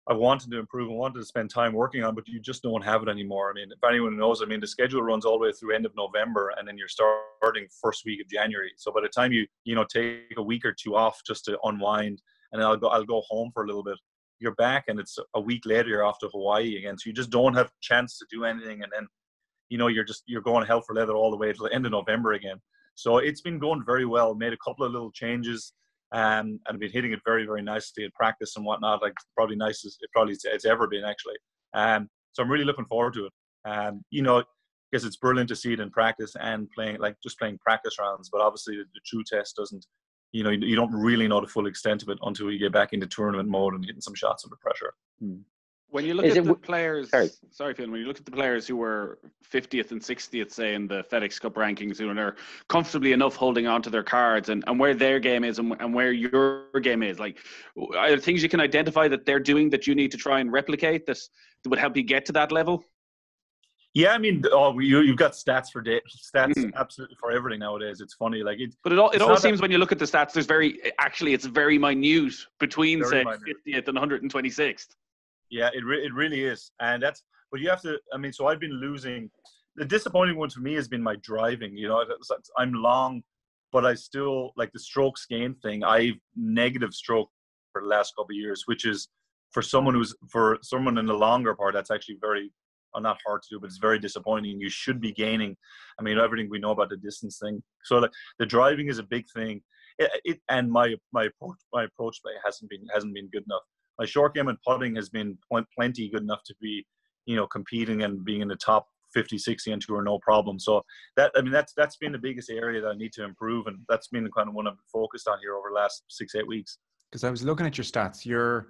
I wanted to improve and wanted to spend time working on, but you just don't have it anymore. I mean, if anyone knows, I mean, the schedule runs all the way through end of November, and then you're starting first week of January. So by the time you, you know, take a week or two off just to unwind, and I'll go, I'll go home for a little bit. You're back, and it's a week later. You're off to Hawaii again, so you just don't have chance to do anything, and then, you know, you're just you're going hell for leather all the way to the end of November again. So it's been going very well. Made a couple of little changes, um, and been hitting it very, very nicely at practice and whatnot. Like probably nicest it probably it's ever been actually. Um, so I'm really looking forward to it. Um, you know, because it's brilliant to see it in practice and playing like just playing practice rounds. But obviously, the, the true test doesn't. You know, you, you, don't really know the full extent of it until you get back into tournament mode and getting some shots under pressure. Hmm. When you look Is at the players, sorry. sorry, Phil. When you look at the players who were 50th and 60th, say in the FedEx Cup rankings, who are comfortably enough holding on to their cards, and, and where their game is and, and where your game is, like, are there things you can identify that they're doing that you need to try and replicate that, that would help you get to that level? Yeah, I mean, oh, you you've got stats for day, stats mm. absolutely for everything nowadays. It's funny, like it. But it all it all seems that, when you look at the stats, there's very actually it's very minute between say fiftieth and 126th. Yeah, it re- it really is, and that's. But you have to. I mean, so I've been losing. The disappointing one for me has been my driving. You know, I'm long, but I still like the strokes gain thing. I've negative stroke for the last couple of years, which is for someone who's for someone in the longer part. That's actually very uh, not hard to do, but it's very disappointing. You should be gaining. I mean, everything we know about the distance thing. So like the driving is a big thing. It, it, and my my approach my approach play hasn't been hasn't been good enough. My short game and putting has been plenty good enough to be, you know, competing and being in the top 50, 60 and tour no problem. So that I mean that's that's been the biggest area that I need to improve, and that's been the kind of one I've focused on here over the last six eight weeks. Because I was looking at your stats, you're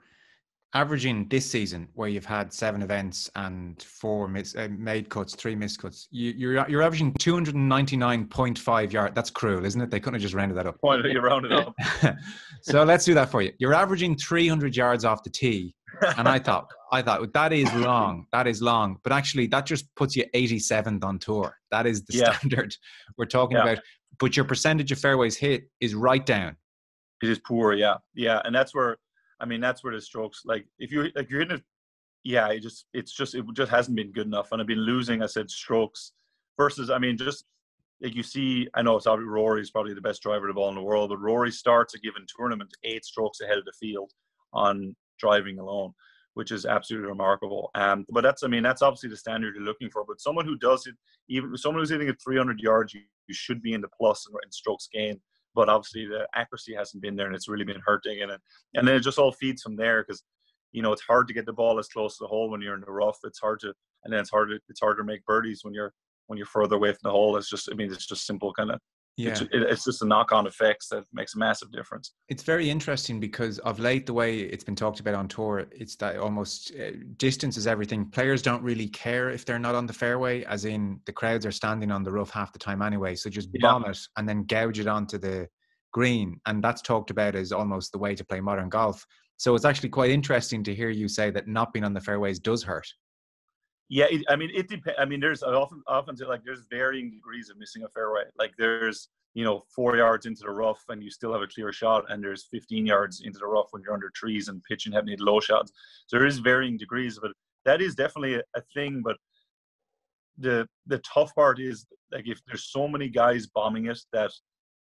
averaging this season where you've had seven events and four miss, uh, made cuts, three missed cuts, you, you're you're averaging 299.5 yard. That's cruel, isn't it? They couldn't have just rounded that up. Why you round it up? (laughs) so let's do that for you. You're averaging 300 yards off the tee, and I thought I thought that is (laughs) long. That is long, but actually that just puts you 87th on tour. That is the yeah. standard (laughs) we're talking yeah. about. But your percentage of fairways hit is right down. It is poor, yeah, yeah, and that's where I mean, that's where the strokes like if you like you're in it, yeah, it just it's just it just hasn't been good enough, and I've been losing. I said strokes versus I mean just like you see, I know it's obviously Rory's probably the best driver of the ball in the world, but Rory starts a given tournament eight strokes ahead of the field on driving alone, which is absolutely remarkable. Um, but that's, I mean, that's obviously the standard you're looking for. But someone who does it, even someone who's hitting at 300 yards, you, you should be in the plus in, in strokes gained but obviously the accuracy hasn't been there and it's really been hurting and and then it just all feeds from there because you know it's hard to get the ball as close to the hole when you're in the rough. It's hard to and then it's hard to, it's hard to make birdies when you're when you're further away from the hole. It's just i mean it's just simple kind of yeah. It's, it's just a knock-on effects that makes a massive difference. It's very interesting because of late, the way it's been talked about on tour, it's that almost uh, distance is everything. Players don't really care if they're not on the fairway, as in the crowds are standing on the rough half the time anyway. So just bomb yeah. it and then gouge it onto the green, and that's talked about as almost the way to play modern golf. So it's actually quite interesting to hear you say that not being on the fairways does hurt. Yeah, it, I mean, it depends. I mean, there's often, often like there's varying degrees of missing a fairway. Like there's, you know, four yards into the rough and you still have a clear shot, and there's 15 yards into the rough when you're under trees and pitching heavy low shots. So there is varying degrees, but that is definitely a, a thing. But the the tough part is like if there's so many guys bombing it that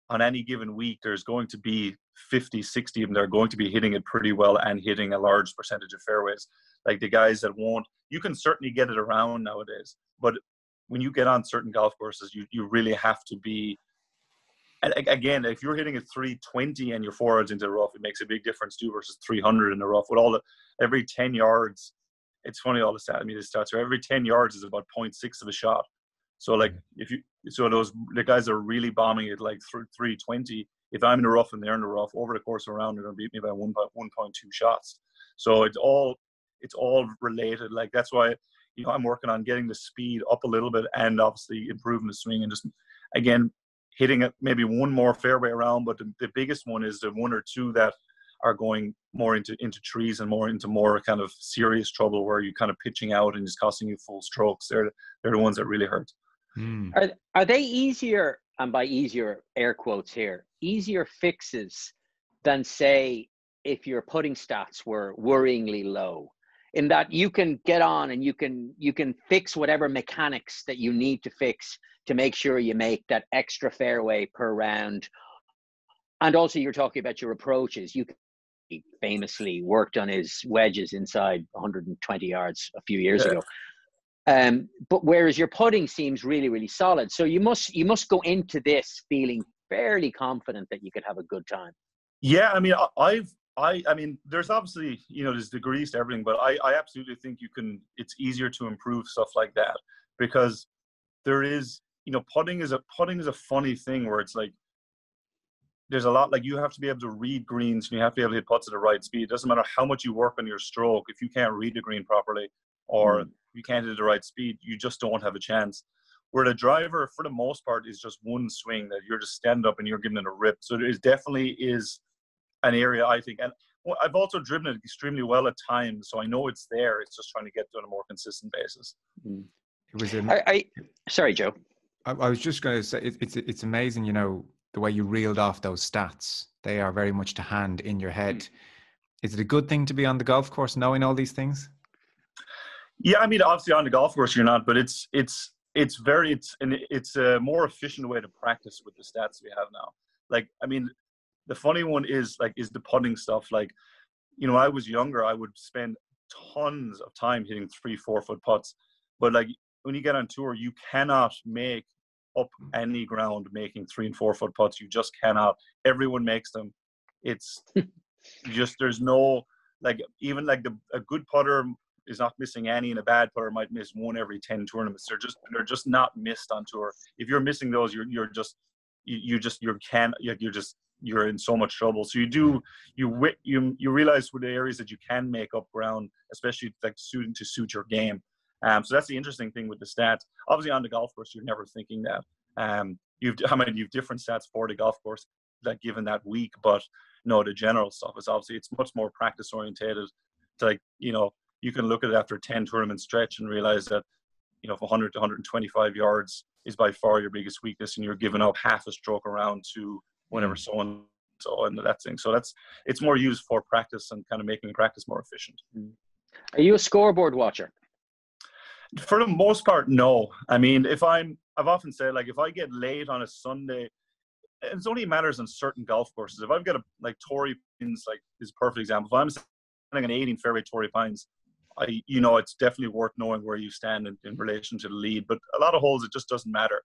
on any given week there's going to be 50 60 of them that are going to be hitting it pretty well and hitting a large percentage of fairways. Like the guys that won't you can certainly get it around nowadays but when you get on certain golf courses you, you really have to be again if you're hitting a 320 and you're forwards into the rough it makes a big difference too versus 300 in the rough. With all the every 10 yards it's funny all the stats i mean the stats are every 10 yards is about 0.6 of a shot so like mm. if you so those the guys are really bombing it like through 320 if i'm in the rough and they're in the rough over the course of a round they're going to beat me by 1, 1.2 shots so it's all it's all related. Like that's why you know I'm working on getting the speed up a little bit and obviously improving the swing and just again hitting it maybe one more fairway around. But the, the biggest one is the one or two that are going more into into trees and more into more kind of serious trouble where you're kind of pitching out and it's costing you full strokes. They're they're the ones that really hurt. Mm. Are are they easier? And by easier, air quotes here, easier fixes than say if your putting stats were worryingly low in that you can get on and you can you can fix whatever mechanics that you need to fix to make sure you make that extra fairway per round and also you're talking about your approaches you famously worked on his wedges inside 120 yards a few years yeah. ago um, but whereas your putting seems really really solid so you must you must go into this feeling fairly confident that you could have a good time yeah i mean i've I I mean, there's obviously you know there's degrees to everything, but I I absolutely think you can. It's easier to improve stuff like that because there is you know putting is a putting is a funny thing where it's like there's a lot like you have to be able to read greens and you have to be able to hit putts at the right speed. It doesn't matter how much you work on your stroke if you can't read the green properly or mm. You can't hit at the right speed, you just don't have a chance. Where the driver, for the most part, is just one swing that you're just stand up and you're giving it a rip. So there is definitely is an area I think, and I've also driven it extremely well at times, so I know it's there. It's just trying to get to on a more consistent basis. Mm. It was. I, I sorry, Joe. I, I was just going to say it, it's it's amazing, you know, the way you reeled off those stats. They are very much to hand in your head. Mm. Is it a good thing to be on the golf course knowing all these things? Yeah, I mean, obviously on the golf course you're not, but it's it's it's very it's and it's a more efficient way to practice with the stats we have now. Like, I mean, the funny one is like is the putting stuff. Like, you know, I was younger, I would spend tons of time hitting three, four foot putts, but like when you get on tour, you cannot make up any ground making three and four foot putts. You just cannot. Everyone makes them. It's (laughs) just there's no like even like the a good putter is not missing any, and a bad putter might miss one every ten tournaments. They're just they're just not missed on tour. If you're missing those, you're you're just you, you just you can you're just you're in so much trouble. So you do you you you realize with the areas that you can make up ground, especially like suiting to suit your game. Um, so that's the interesting thing with the stats. Obviously, on the golf course, you're never thinking that. Um, you've, (laughs) I mean, you've different stats for the golf course, like given that week, but no, the general stuff is obviously it's much more practice orientated. To like, you know, you can look at it after a 10 tournament stretch and realize that, you know, 100 to 125 yards is by far your biggest weakness, and you're giving up half a stroke around to whenever so and so and that thing. So that's it's more used for practice and kind of making practice more efficient. Mm. Are you a scoreboard watcher? For the most part, no. I mean, if I'm, I've often said like if I get late on a Sunday, it only matters on certain golf courses. If I've got a like Torrey Pines, like is a perfect example. If I'm standing an 18 fairway Torrey Pines, I you know it's definitely worth knowing where you stand in, in relation to the lead. But a lot of holes, it just doesn't matter.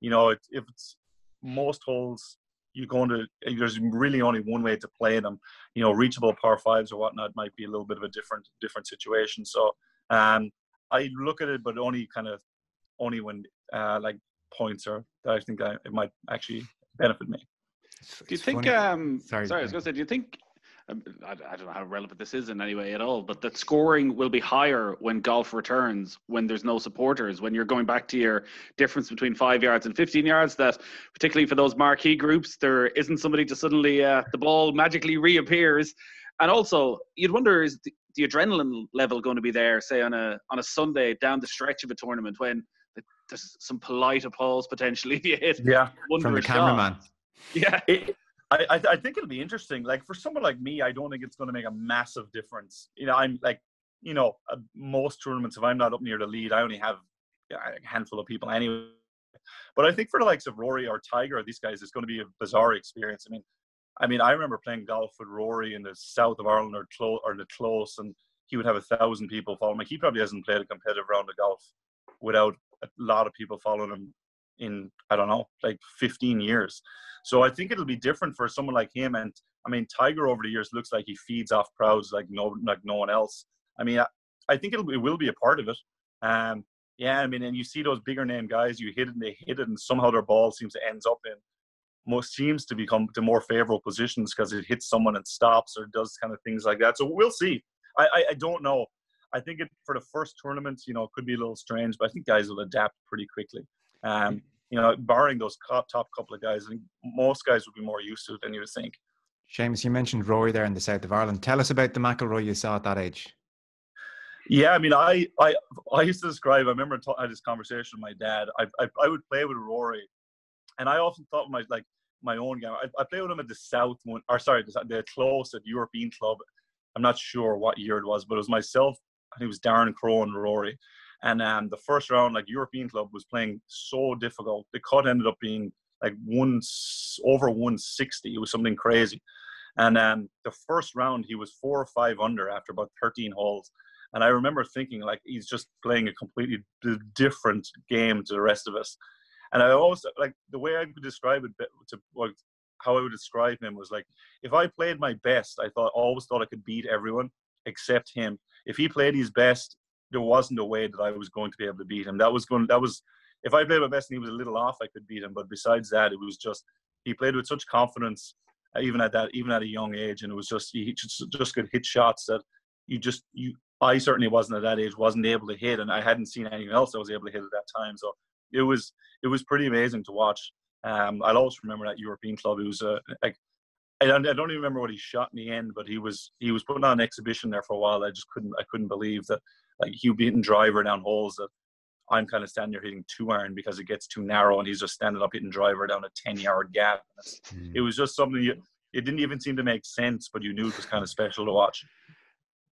You know, it, if it's most holes, you're going to there's really only one way to play them. You know, reachable par fives or whatnot might be a little bit of a different different situation. So um, I look at it, but only kind of only when uh, like points are that I think that it might actually benefit me. Do you think? Um, sorry, sorry, I was going to say. Do you think? Um, I, I, don't know how relevant this is in any way at all, but that scoring will be higher when golf returns when there's no supporters. When you're going back to your difference between five yards and 15 yards, that particularly for those marquee groups, there isn't somebody to suddenly uh, the ball magically reappears. And also, you'd wonder is the, the adrenaline level going to be there, say on a on a Sunday down the stretch of a tournament when there's some polite applause potentially (laughs) if you hit yeah from the cameraman. Yeah. It, I, I think it'll be interesting. Like for someone like me, I don't think it's going to make a massive difference. You know, I'm like, you know, uh, most tournaments, if I'm not up near the lead, I only have a handful of people anyway. But I think for the likes of Rory or Tiger or these guys, it's going to be a bizarre experience. I mean, I mean, I remember playing golf with Rory in the south of Ireland or, close or the close, and he would have a thousand people follow him. He probably hasn't played a competitive round of golf without a lot of people following him in I don't know, like 15 years. So I think it'll be different for someone like him. And I mean, Tiger over the years looks like he feeds off crowds like no like no one else. I mean, I, I think it'll it will be a part of it. Um, yeah, I mean, and you see those bigger name guys, you hit it and they hit it, and somehow their ball seems to ends up in most seems to become to more favorable positions because it hits someone and stops or does kind of things like that. So we'll see. I, I, I don't know. I think it for the first tournament, you know, it could be a little strange, but I think guys will adapt pretty quickly. Um, you know, barring those top, top couple of guys, I think most guys would be more used to it than you would think. Seamus, you mentioned Rory there in the south of Ireland. Tell us about the McIlroy you saw at that age. Yeah, I mean, I I, I used to describe. I remember I had this conversation with my dad. I, I, I would play with Rory, and I often thought my like my own game. I, I played with him at the South one, or sorry, the, the close at European club. I'm not sure what year it was, but it was myself. I think it was Darren Crow and Rory. And um, the first round, like European club, was playing so difficult. The cut ended up being like one over 160. It was something crazy. And um, the first round, he was four or five under after about 13 holes. And I remember thinking, like, he's just playing a completely different game to the rest of us. And I always like the way I could describe it to like how I would describe him was like if I played my best, I thought always thought I could beat everyone except him. If he played his best, there wasn't a way that I was going to be able to beat him. That was going that was if I played my best and he was a little off, I could beat him. But besides that, it was just he played with such confidence, uh, even at that, even at a young age, and it was just he just just could hit shots that you just you. I certainly wasn't at that age, wasn't able to hit, and I hadn't seen anyone else that was able to hit at that time. So it was it was pretty amazing to watch. Um, I'll always remember that European club. It was a like I don't, I don't even remember what he shot in the end, but he was he was putting on an exhibition there for a while. I just couldn't I couldn't believe that like he beating driver down holes that I'm kind of standing there hitting two iron because it gets too narrow, and he's just standing up hitting driver down a ten yard gap. Mm. It was just something. You, it didn't even seem to make sense, but you knew it was kind of special to watch.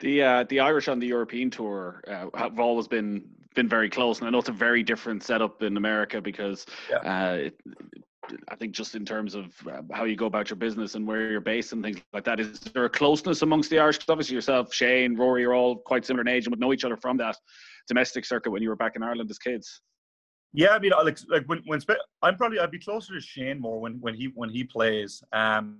The uh, the Irish on the European tour uh, have always been been very close, and I know it's a very different setup in America because yeah. uh, it, I think just in terms of uh, how you go about your business and where you're based and things like that, is there a closeness amongst the Irish? Because obviously yourself, Shane, Rory, are all quite similar in age and would know each other from that domestic circuit when you were back in Ireland as kids. Yeah, I mean, like, like when, when I'm probably I'd be closer to Shane more when when he when he plays. Um,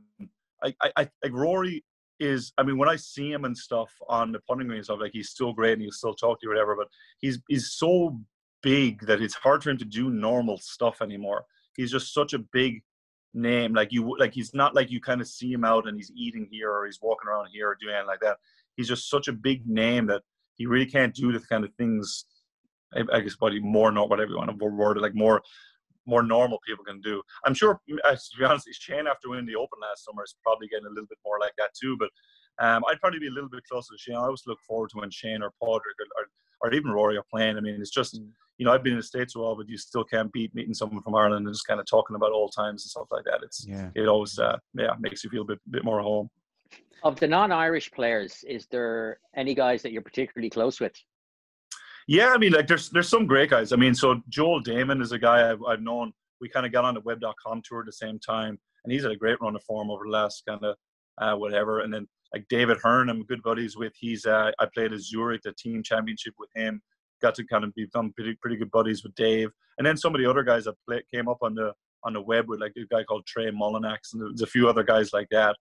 I I, I like Rory is I mean when I see him and stuff on the putting green and stuff like he's still great and he'll still talk to you or whatever, but he's he's so big that it's hard for him to do normal stuff anymore he's just such a big name. Like you, like he's not like you kind of see him out and he's eating here or he's walking around here or doing anything like that. He's just such a big name that he really can't do the kind of things. I, I guess he more not whatever you want to word it like more more normal people can do. I'm sure, uh, to be honest, Shane after winning the Open last summer is probably getting a little bit more like that too. But um, I'd probably be a little bit closer to Shane. I always look forward to when Shane or Padraig or, or, or even Rory are playing. I mean, it's just mm you know, I've been in the States a while, but you still can't beat meeting someone from Ireland and just kind of talking about old times and stuff like that. It's, yeah. it always, uh, yeah, makes you feel a bit, bit more at home. Of the non-Irish players, is there any guys that you're particularly close with? Yeah, I mean, like there's there's some great guys. I mean, so Joel Dahmen is a guy I've, I've known. We kind of got on the web.com tour at the same time, and he's had a great run of form over the last kind of uh, whatever. And then like David Hearn, I'm good buddies with. He's uh, I played at Zurich, the team championship with him got to kind of become pretty pretty good buddies with Dave, and then some of the other guys that play, came up on the on the web with like a guy called Trey Mullinax, and there's a few other guys like that.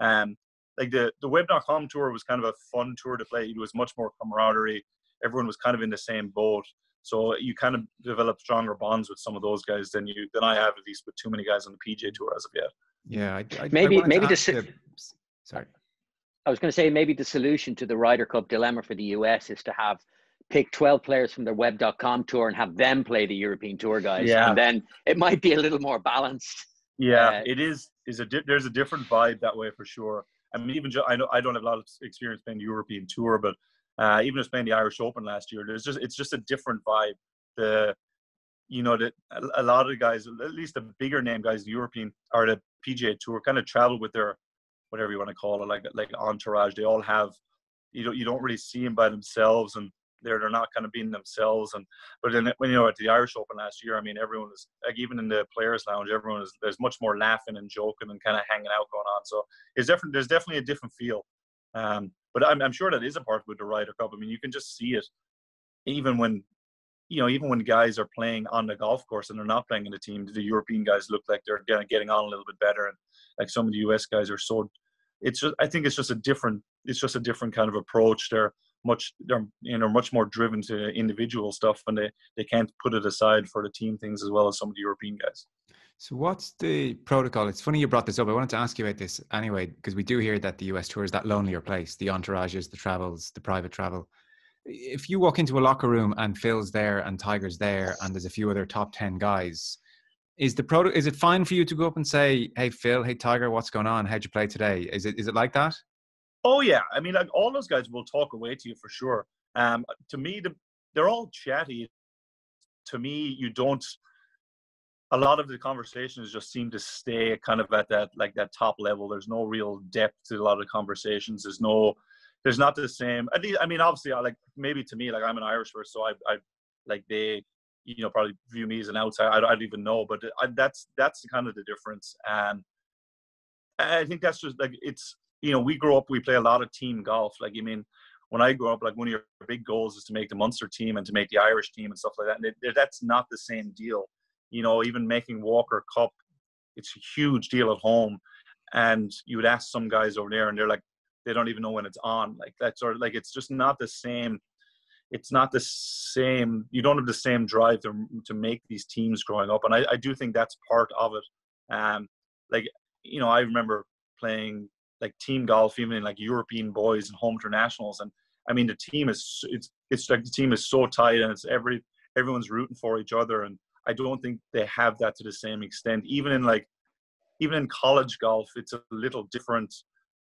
Um, like the the web.com tour was kind of a fun tour to play. It was much more camaraderie. Everyone was kind of in the same boat, so you kind of develop stronger bonds with some of those guys than you than I have at least with too many guys on the PGA tour as of yet. Yeah, I, I, maybe I maybe the. To, sorry. I was going to say maybe the solution to the Ryder Cup dilemma for the US is to have pick 12 players from their web.com tour and have them play the European tour guys. Yeah. And then it might be a little more balanced. Yeah, uh, it is. Is a di- there's a different vibe that way for sure. I mean, even just, I know I don't have a lot of experience playing the European tour, but uh, even just playing the Irish Open last year, there's just it's just a different vibe. The you know that a lot of the guys, at least the bigger name guys, the European or the PGA Tour, kind of travel with their whatever you want to call it, like like entourage. They all have you don't you don't really see them by themselves, and they're they're not kind of being themselves. And but then when you know at the Irish Open last year, I mean everyone was like even in the players' lounge, everyone is there's much more laughing and joking and kind of hanging out going on. So it's different. There's definitely a different feel. Um, but I'm, I'm sure that is a part with the Ryder Cup. I mean, you can just see it, even when you know, even when guys are playing on the golf course and they're not playing in the team, the European guys look like they're getting on a little bit better, and like some of the US guys are so. It's just, I think it's just a different, it's just a different kind of approach. They're much they're you know much more driven to individual stuff and they they can't put it aside for the team things as well as some of the European guys. So what's the protocol? It's funny you brought this up. I wanted to ask you about this anyway because we do hear that the US tour is that lonelier place, the entourages, the travels, the private travel. If you walk into a locker room and Phil's there and Tiger's there and there's a few other top 10 guys, is the product is it fine for you to go up and say, "Hey Phil, hey Tiger, what's going on? How'd you play today?" Is it is it like that? Oh yeah, I mean, like, all those guys will talk away to you for sure. Um, to me, the, they're all chatty. To me, you don't. A lot of the conversations just seem to stay kind of at that like that top level. There's no real depth to a lot of conversations. There's no, there's not the same. At least, I mean, obviously, I like maybe to me, like I'm an Irish person, so I, I like they, you know, probably view me as an outsider. I, I don't even know, but I, that's that's kind of the difference. And I think that's just like it's you know, we grow up, we play a lot of team golf. Like, you mean, when I grew up, like one of your big goals is to make the Munster team and to make the Irish team and stuff like that. And it, that's not the same deal. You know, even making Walker Cup, it's a huge deal at home. And you would ask some guys over there, and they're like, they don't even know when it's on. Like that sort of like it's just not the same. It's not the same. You don't have the same drive to to make these teams growing up, and I, I do think that's part of it. Um, like you know, I remember playing like team golf, even in like European boys and home internationals, and I mean the team is it's it's like the team is so tight and it's every everyone's rooting for each other, and I don't think they have that to the same extent. Even in like even in college golf, it's a little different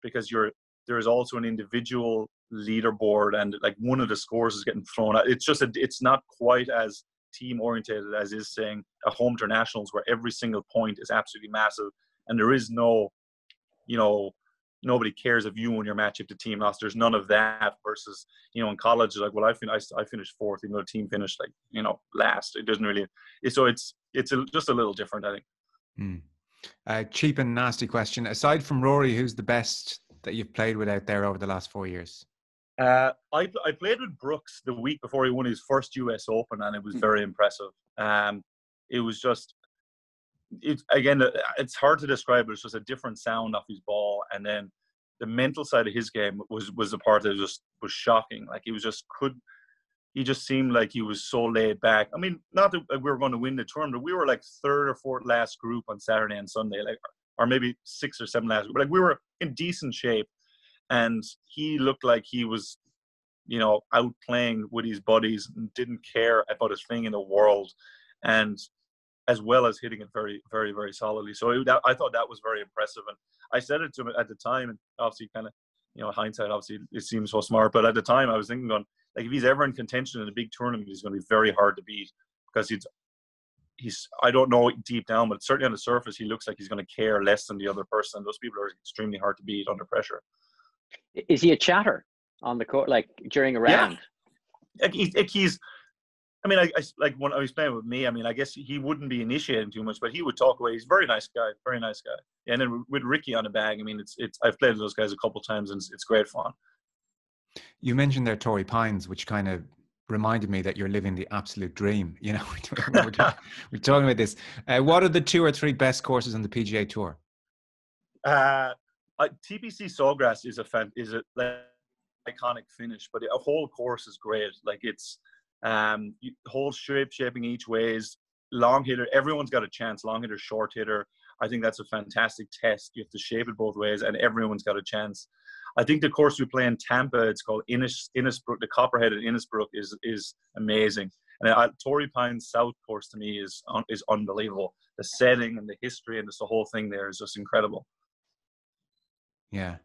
because you're there is also an individual leaderboard and like one of the scores is getting thrown out. It's just a, it's not quite as team orientated as is saying a home internationals where every single point is absolutely massive and there is no, you know, nobody cares if you won your match if the team lost. There's none of that versus, you know, in college, like, well, I, fin- I, I finished fourth, even though the team finished like, you know, last. It doesn't really, so it's, it's a, just a little different, I think. Mm. Uh, cheap and nasty question. Aside from Rory, who's the best that you've played with out there over the last four years? Uh, I, I played with Brooks the week before he won his first US Open, and it was hmm. very impressive. Um, it was just, it again, uh, it's hard to describe. It's just a different sound off his ball, and then the mental side of his game was was the part that just was shocking. Like he was just could, he just seemed like he was so laid back. I mean, not that we were going to win the tournament, we were like third or fourth last group on Saturday and Sunday, like or maybe six or seven last group. But like we were in decent shape and he looked like he was you know out playing with his buddies and didn't care about a thing in the world and as well as hitting it very very very solidly so it, that, i thought that was very impressive and i said it to him at the time and obviously kind of you know hindsight obviously it seems so smart but at the time i was thinking on like if he's ever in contention in a big tournament he's going to be very hard to beat because he's he's I don't know deep down, but certainly on the surface he looks like he's going to care less than the other person. Those people are extremely hard to beat under pressure. Is he a chatter on the court, like during a round? Yeah. Like he's, like he's I mean, I, I, like when I was playing with me. I mean, I guess he wouldn't be initiating too much, but he would talk away. He's a very nice guy, very nice guy. And then with Ricky on the bag, I mean, it's it's. I've played with those guys a couple times, and it's, it's great fun. You mentioned there Torrey Pines, which kind of reminded me that you're living the absolute dream. (laughs) You know, we're, we're, talking, (laughs) we're talking about this. Uh, what are the two or three best courses on the PGA Tour? Uh, uh, TPC Sawgrass is a fan, is a like, iconic finish, but a whole course is great. Like it's um, whole shape shaping each ways. Long hitter, everyone's got a chance. Long hitter, short hitter. I think that's a fantastic test. You have to shape it both ways, and everyone's got a chance. I think the course we play in Tampa, it's called Innis, Innisbrook. The Copperhead at Innisbrook is is amazing. And uh, Torrey Pines South course to me is is unbelievable. The setting and the history and just the whole thing there is just incredible. Yeah.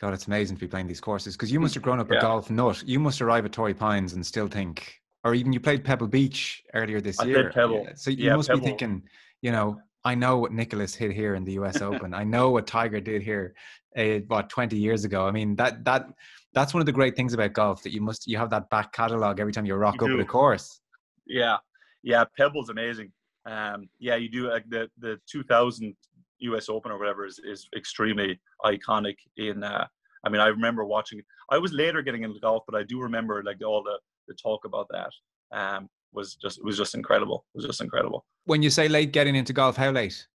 God, it's amazing to be playing these courses because you must have grown up yeah. a golf nut. You must arrive at Torrey Pines and still think, or even you played Pebble Beach earlier this I year. Pebble. Yeah. So you yeah, must Pebble. be thinking, you know, I know what Nicklaus hit here in the U.S. Open. I know what Tiger did here, uh, what 20 years ago. I mean that that that's one of the great things about golf that you must you have that back catalog every time you rock you up do. the course. Yeah, yeah, Pebble's amazing. Um, yeah, you do like the the 2000 U.S. Open or whatever is, is extremely iconic. In uh, I mean, I remember watching. I was later getting into golf, but I do remember like all the the talk about that. Um, was just it was just incredible. It was just incredible. When you say late getting into golf, how late?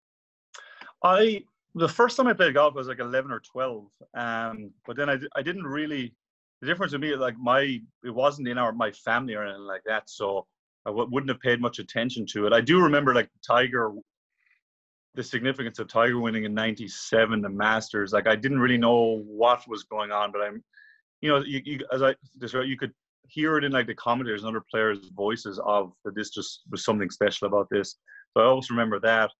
I the first time I played golf was like eleven or twelve. Um, but then I I didn't really the difference with me like my it wasn't in our my family or anything like that, so I w- wouldn't have paid much attention to it. I do remember like Tiger the significance of Tiger winning in '97 the Masters. Like I didn't really know what was going on, but I'm, you know, you, you as I described, you could hear it in like the commentators and other players' voices of that this just was something special about this. So I always remember that.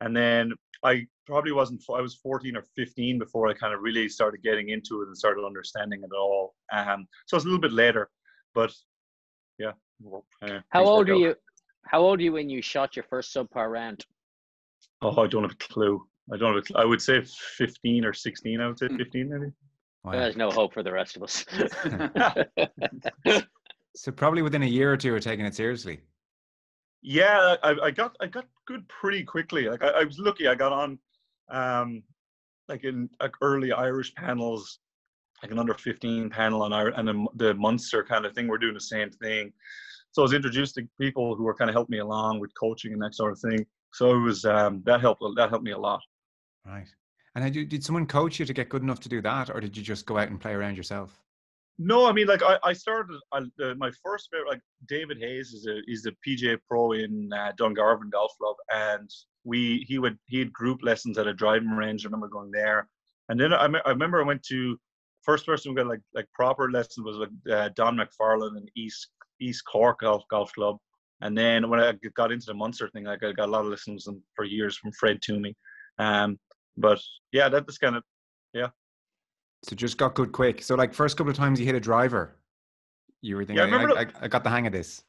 And then I probably wasn't. I was 14 or 15 before I kind of really started getting into it and started understanding it all. Um, so it's a little bit later, but yeah. Uh, How old are you? How old are you when you shot your first subpar round? Oh, I don't have a clue. I don't have a clue. I would say 15 or 16. I would say hmm. 15 maybe. Wow. There's no hope for the rest of us. (laughs) (laughs) so probably within a year or two, we're taking it seriously. Yeah, I, I got I got good pretty quickly. Like I, I was lucky. I got on, um, like in like early Irish panels, like an under 15 panel on our and the, the Munster kind of thing. We're doing the same thing. So I was introduced to people who were kind of helping me along with coaching and that sort of thing. So it was um, that helped that helped me a lot. Right. And did, did someone coach you to get good enough to do that, or did you just go out and play around yourself? No, I mean, like I, I started I, uh, my first like David Hayes is a is a PGA pro in uh, Dungarvan Golf Club, and we he would he had group lessons at a driving range. I remember going there, and then I, I remember I went to first person who got like like proper lessons was like uh, Don McFarland in East East Cork Golf Golf Club, and then when I got into the Munster thing, like I got a lot of lessons for years from Fred Toomey. Um, but yeah, that was kind of yeah. So just got good quick. So like first couple of times you hit a driver, you were thinking, yeah, I, remember I, I, I got the hang of this.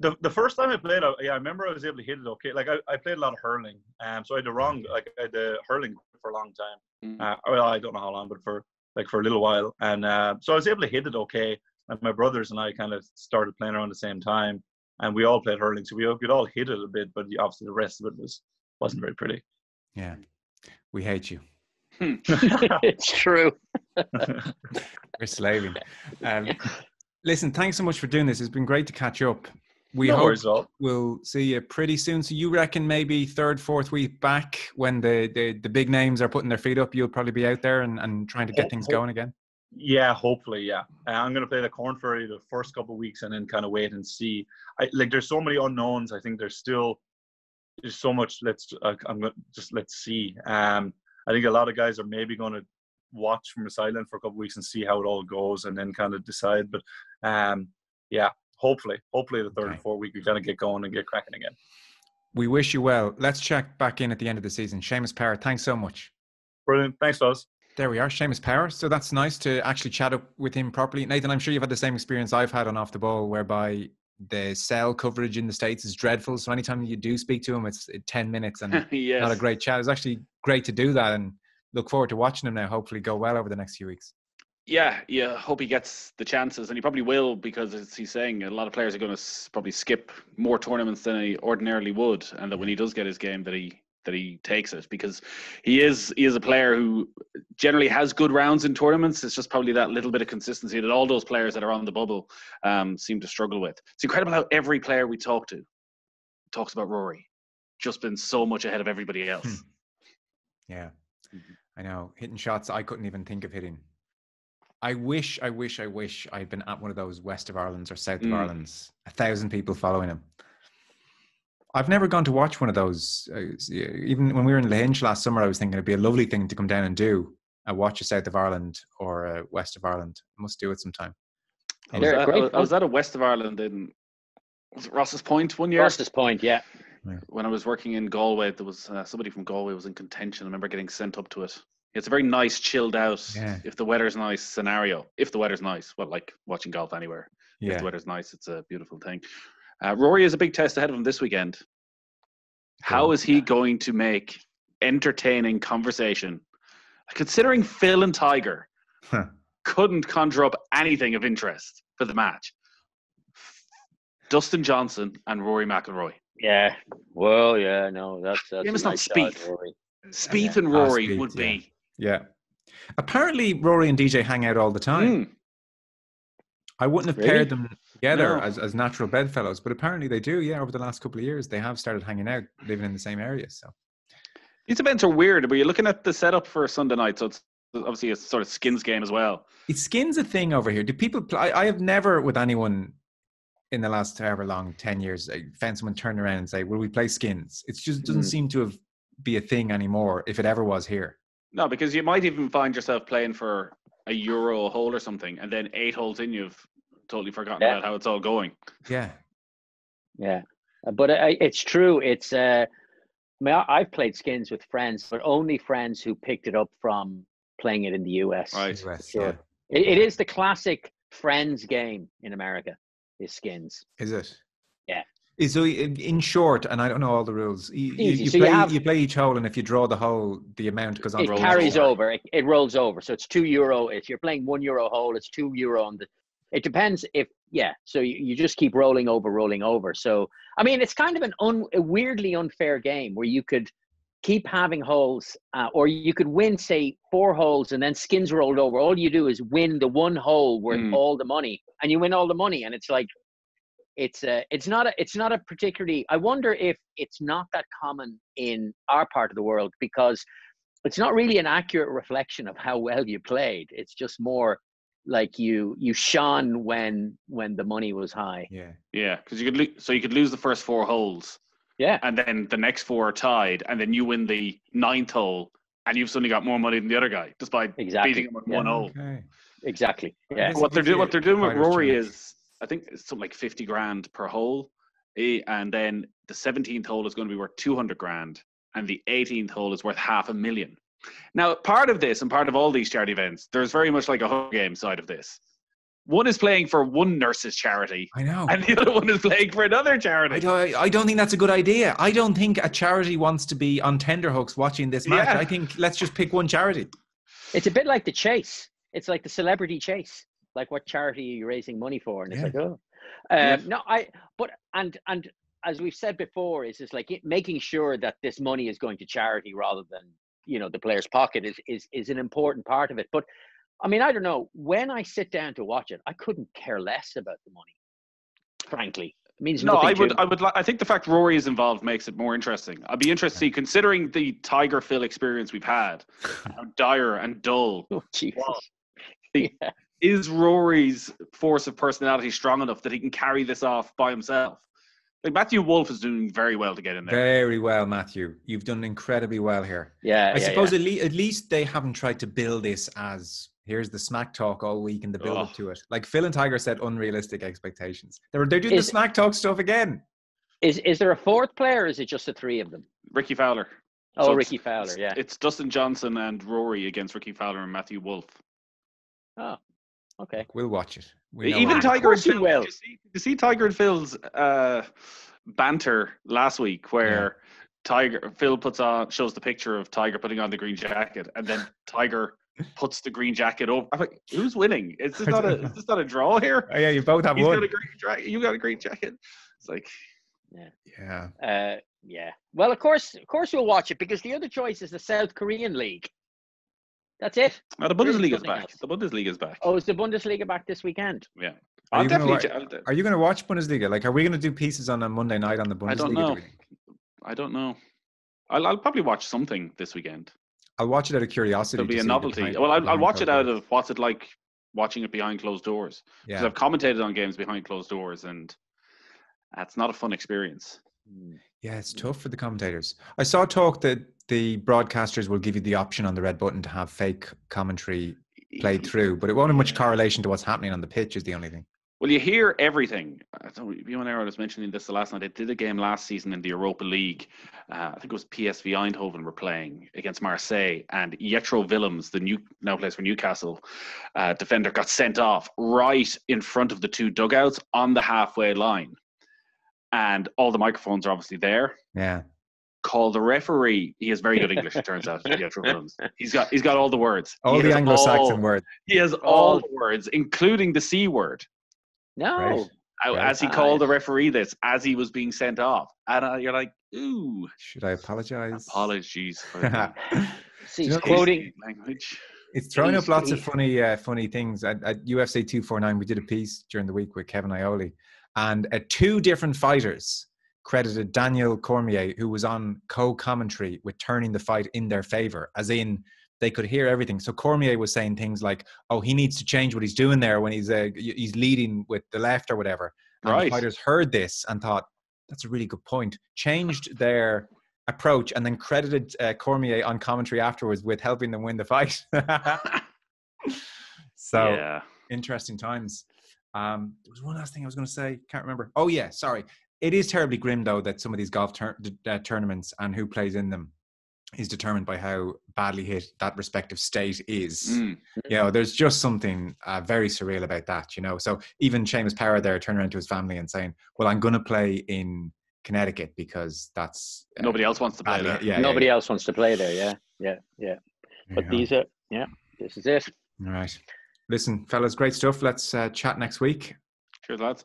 The, the first time I played, yeah, I remember I was able to hit it okay. Like I, I played a lot of hurling, um, so I had the wrong, like I had the hurling for a long time. Mm. Uh, well, I don't know how long, but for like for a little while, and uh, so I was able to hit it okay. And my brothers and I kind of started playing around the same time, and we all played hurling, so we could all hit it a bit, but obviously the rest of it was wasn't very pretty. Yeah, we hate you. Hmm. (laughs) it's true. (laughs) We're slaving. Um, listen, thanks so much for doing this. It's been great to catch up. We no hope we'll see you pretty soon. So you reckon maybe third, fourth week back when the, the, the big names are putting their feet up, you'll probably be out there and, and trying to get things going again? Yeah, hopefully, yeah. Uh, I'm going to play the Korn Ferry the first couple of weeks and then kind of wait and see. I like. There's so many unknowns. I think there's still there's so much. Let's. Uh, I'm going to just let's see. Um, I think a lot of guys are maybe going to watch from a sideline for a couple weeks and see how it all goes and then kind of decide. But um, yeah, hopefully, hopefully the third okay. and fourth week we kind of get going and get cracking again. We wish you well. Let's check back in at the end of the season. Seamus Power, thanks so much. Brilliant. Thanks, Buzz. There we are, Seamus Power. So that's nice to actually chat up with him properly. Nathan, I'm sure you've had the same experience I've had on off the ball, whereby the cell coverage in the states is dreadful. So anytime you do speak to him, it's ten minutes and (laughs) yes. not a great chat. It's actually great to do that, and look forward to watching him now. Hopefully, go well over the next few weeks. Yeah, yeah. Hope he gets the chances, and he probably will because as he's saying, a lot of players are going to probably skip more tournaments than he ordinarily would, and that when he does get his game, that he that he takes it because he is he is a player who generally has good rounds in tournaments. It's just probably that little bit of consistency that all those players that are on the bubble um, seem to struggle with. It's incredible how every player we talk to talks about Rory, just been so much ahead of everybody else. Hmm. Yeah, mm-hmm. I know hitting shots I couldn't even think of hitting. I wish, I wish, I wish I'd been at one of those West of Ireland's or South mm. of Ireland's. A thousand people following him. I've never gone to watch one of those. Uh, even when we were in Lahinch last summer, I was thinking it'd be a lovely thing to come down and do. a watch a South of Ireland or a West of Ireland. I must do it sometime. I was, at, I was at a West of Ireland in was it Rosses Point one year? Rosses Point, yeah. When I was working in Galway, there was uh, somebody from Galway was in contention. I remember getting sent up to it. It's a very nice, chilled out. Yeah. If the weather's nice scenario. If the weather's nice, well, like watching golf anywhere. Yeah. If the weather's nice, it's a beautiful thing. Uh, Rory has a big test ahead of him this weekend. How is he going to make entertaining conversation? Considering Phil and Tiger huh. couldn't conjure up anything of interest for the match. Dustin Johnson and Rory McIlroy. Yeah. Well, yeah, no, that's that's. Yeah, it's not Spieth. Spieth and Rory Spieth, would yeah. be. Yeah. Apparently, Rory and DJ hang out all the time. Mm. I wouldn't have really? paired them together no. as, as natural bedfellows, but apparently they do. Yeah, over the last couple of years, they have started hanging out, living in the same area. So these events are weird. But you're looking at the setup for Sunday night, so it's obviously a sort of skins game as well. It skins a thing over here. Do people? Play, I, I have never with anyone in the last however long, 10 years, I found someone turn around and say, Will we play skins? It just doesn't mm. seem to have be a thing anymore if it ever was here. No, because you might even find yourself playing for a euro a hole or something, and then eight holes in, you've totally forgotten yeah. about how it's all going. Yeah. Yeah. Uh, but it's true. It's, uh, I mean, I've played skins with friends, but only friends who picked it up from playing it in the US. Right. US, sure. Yeah. It, it is the classic friends game in America is skins. Is it? Yeah. So, in short, and I don't know all the rules. You, you, so play, you, have, you, play each hole, and if you draw the hole, the amount goes on. It carries over. over. It, it, rolls over. So it's two euro. If you're playing one euro hole, it's two euro on the. It depends if yeah. So you, you just keep rolling over, rolling over. So I mean, it's kind of an un, a weirdly unfair game where you could keep having holes, uh, or you could win, say, four holes, and then skins rolled over. All you do is win the one hole worth mm. all the money, and you win all the money, and it's like it's a, it's not a it's not a particularly i wonder if it's not that common in our part of the world because it's not really an accurate reflection of how well you played it's just more like you you shone when when the money was high. Yeah, yeah, because you could lo- so you could lose the first four holes. Yeah, and then the next four are tied, and then you win the ninth hole, and you've suddenly got more money than the other guy, despite exactly. beating him at yeah. one hole. Okay. Exactly. Yeah. What they're doing, what they're doing with Rory is, I think it's something like fifty grand per hole, eh, and then the seventeenth hole is going to be worth two hundred grand, and the eighteenth hole is worth half a million. Now, part of this and part of all these charity events, there's very much like a home game side of this. One is playing for one nurse's charity. I know. And the other one is playing for another charity. I don't, I don't think that's a good idea. I don't think a charity wants to be on tenderhooks watching this match. Yeah. I think let's just pick one charity. It's a bit like the chase. It's like the celebrity chase. Like what charity are you raising money for? And it's Yeah. like, oh, um, Yeah. no, I. But and and as we've said before, is just like making sure that this money is going to charity rather than you know the player's pocket is is is an important part of it. But I mean, I don't know. When I sit down to watch it, I couldn't care less about the money. Frankly, it means No, I would. I would, li- I think the fact Rory is involved makes it more interesting. I'd be interested to see, considering the Tiger Phil experience we've had, (laughs) how dire and dull Oh, Jesus. The- Yeah. is Rory's force of personality strong enough that he can carry this off by himself? Like Matthew Wolff is doing very well to get in there. Very well, Matthew. You've done incredibly well here. Yeah, I yeah, suppose yeah. At, le- at least they haven't tried to build this as here's the smack talk all week and the build up to it. Like Phil and Tiger said, unrealistic expectations. They're they're doing Is- the smack talk stuff again. Is is there a fourth player? or Is it just the three of them? Rickie Fowler. Oh, So Rickie Fowler. It's, Yeah. it's Dustin Johnson and Rory against Rickie Fowler and Matthew Wolff. Oh, okay. We'll watch it. We know Even it. Ti- Tiger and course you Phil. will. Did you, see, did you see Tiger and Phil's uh, banter last week, where Tiger Phil puts on shows the picture of Tiger putting on the green jacket, and then Tiger puts the green jacket over. I'm like, who's winning? Is this not a is this not a draw here? (laughs) Oh, yeah, you both have He's one. got a green jacket. You got a green jacket. It's like yeah. Uh, yeah. Well, of course, of course, we'll watch it because the other choice is the South Korean league. That's it. oh, the There is Bundesliga is back. else. The Bundesliga is back. Oh, is the Bundesliga back this weekend? Yeah, Are I'll you gonna definitely. wa- Are you going to watch Bundesliga? Like, are we going to do pieces on a Monday night on the Bundesliga? I don't know. we? I don't know. I'll, I'll probably watch something this weekend. I'll watch it out of curiosity. It'll be a novelty. behind- well, I'll, I'll watch it out doors. of what's it like watching it behind closed doors. Because Yeah. I've commentated on games behind closed doors, and that's not a fun experience. Hmm. Yeah, it's tough for the commentators. I saw talk that the broadcasters will give you the option on the red button to have fake commentary played through, but it won't have much correlation to what's happening on the pitch. Is the only thing. Well, you hear everything. I don't, you and Aaron was mentioning this the last night. They did a game last season in the Europa League. Uh, I think it was PSV Eindhoven were playing against Marseille, and Jetro Willems, the new now plays for Newcastle uh, defender, got sent off right in front of the two dugouts on the halfway line, and all the microphones are obviously there. Yeah. Call the referee. He has very good English. It turns out. (laughs) He's got he's got all the words. All He the Anglo-Saxon all- words. He has all the words, including the c word. No. Right. How- Right. as he called the referee this as he was being sent off, and uh, you're like, "Ooh, Should I apologize? apologies for (laughs) the See, you he's know- quoting. language." It's throwing up lots of funny, uh, funny things. At, at UFC 249, we did a piece during the week with Kevin Iole, and uh, two different fighters credited Daniel Cormier, who was on co-commentary with turning the fight in their favor, as in they could hear everything. So Cormier was saying things like, "Oh, he needs to change what he's doing there when he's uh, he's leading with the left or whatever." And Right. the fighters heard this and thought, "That's a really good point." Changed their approach and then credited uh, Cormier on commentary afterwards with helping them win the fight. (laughs) so yeah, interesting times. Um, there was one last thing I was going to say. Can't remember. Oh yeah, sorry. It is terribly grim though that some of these golf tur- d- uh, tournaments and who plays in them is determined by how badly hit that respective state is. Mm. You know, there's just something uh, very surreal about that. You know, so even Seamus Power there turned around to his family and saying, "Well, I'm going to play in Connecticut because that's uh, nobody else wants to play badly there. Yeah, Nobody yeah, else wants to play there. Yeah. Yeah. Yeah. yeah. But Yeah. these are. Yeah. This is it. All right. Listen, fellas, great stuff. Let's uh, chat next week. Cheers, lads.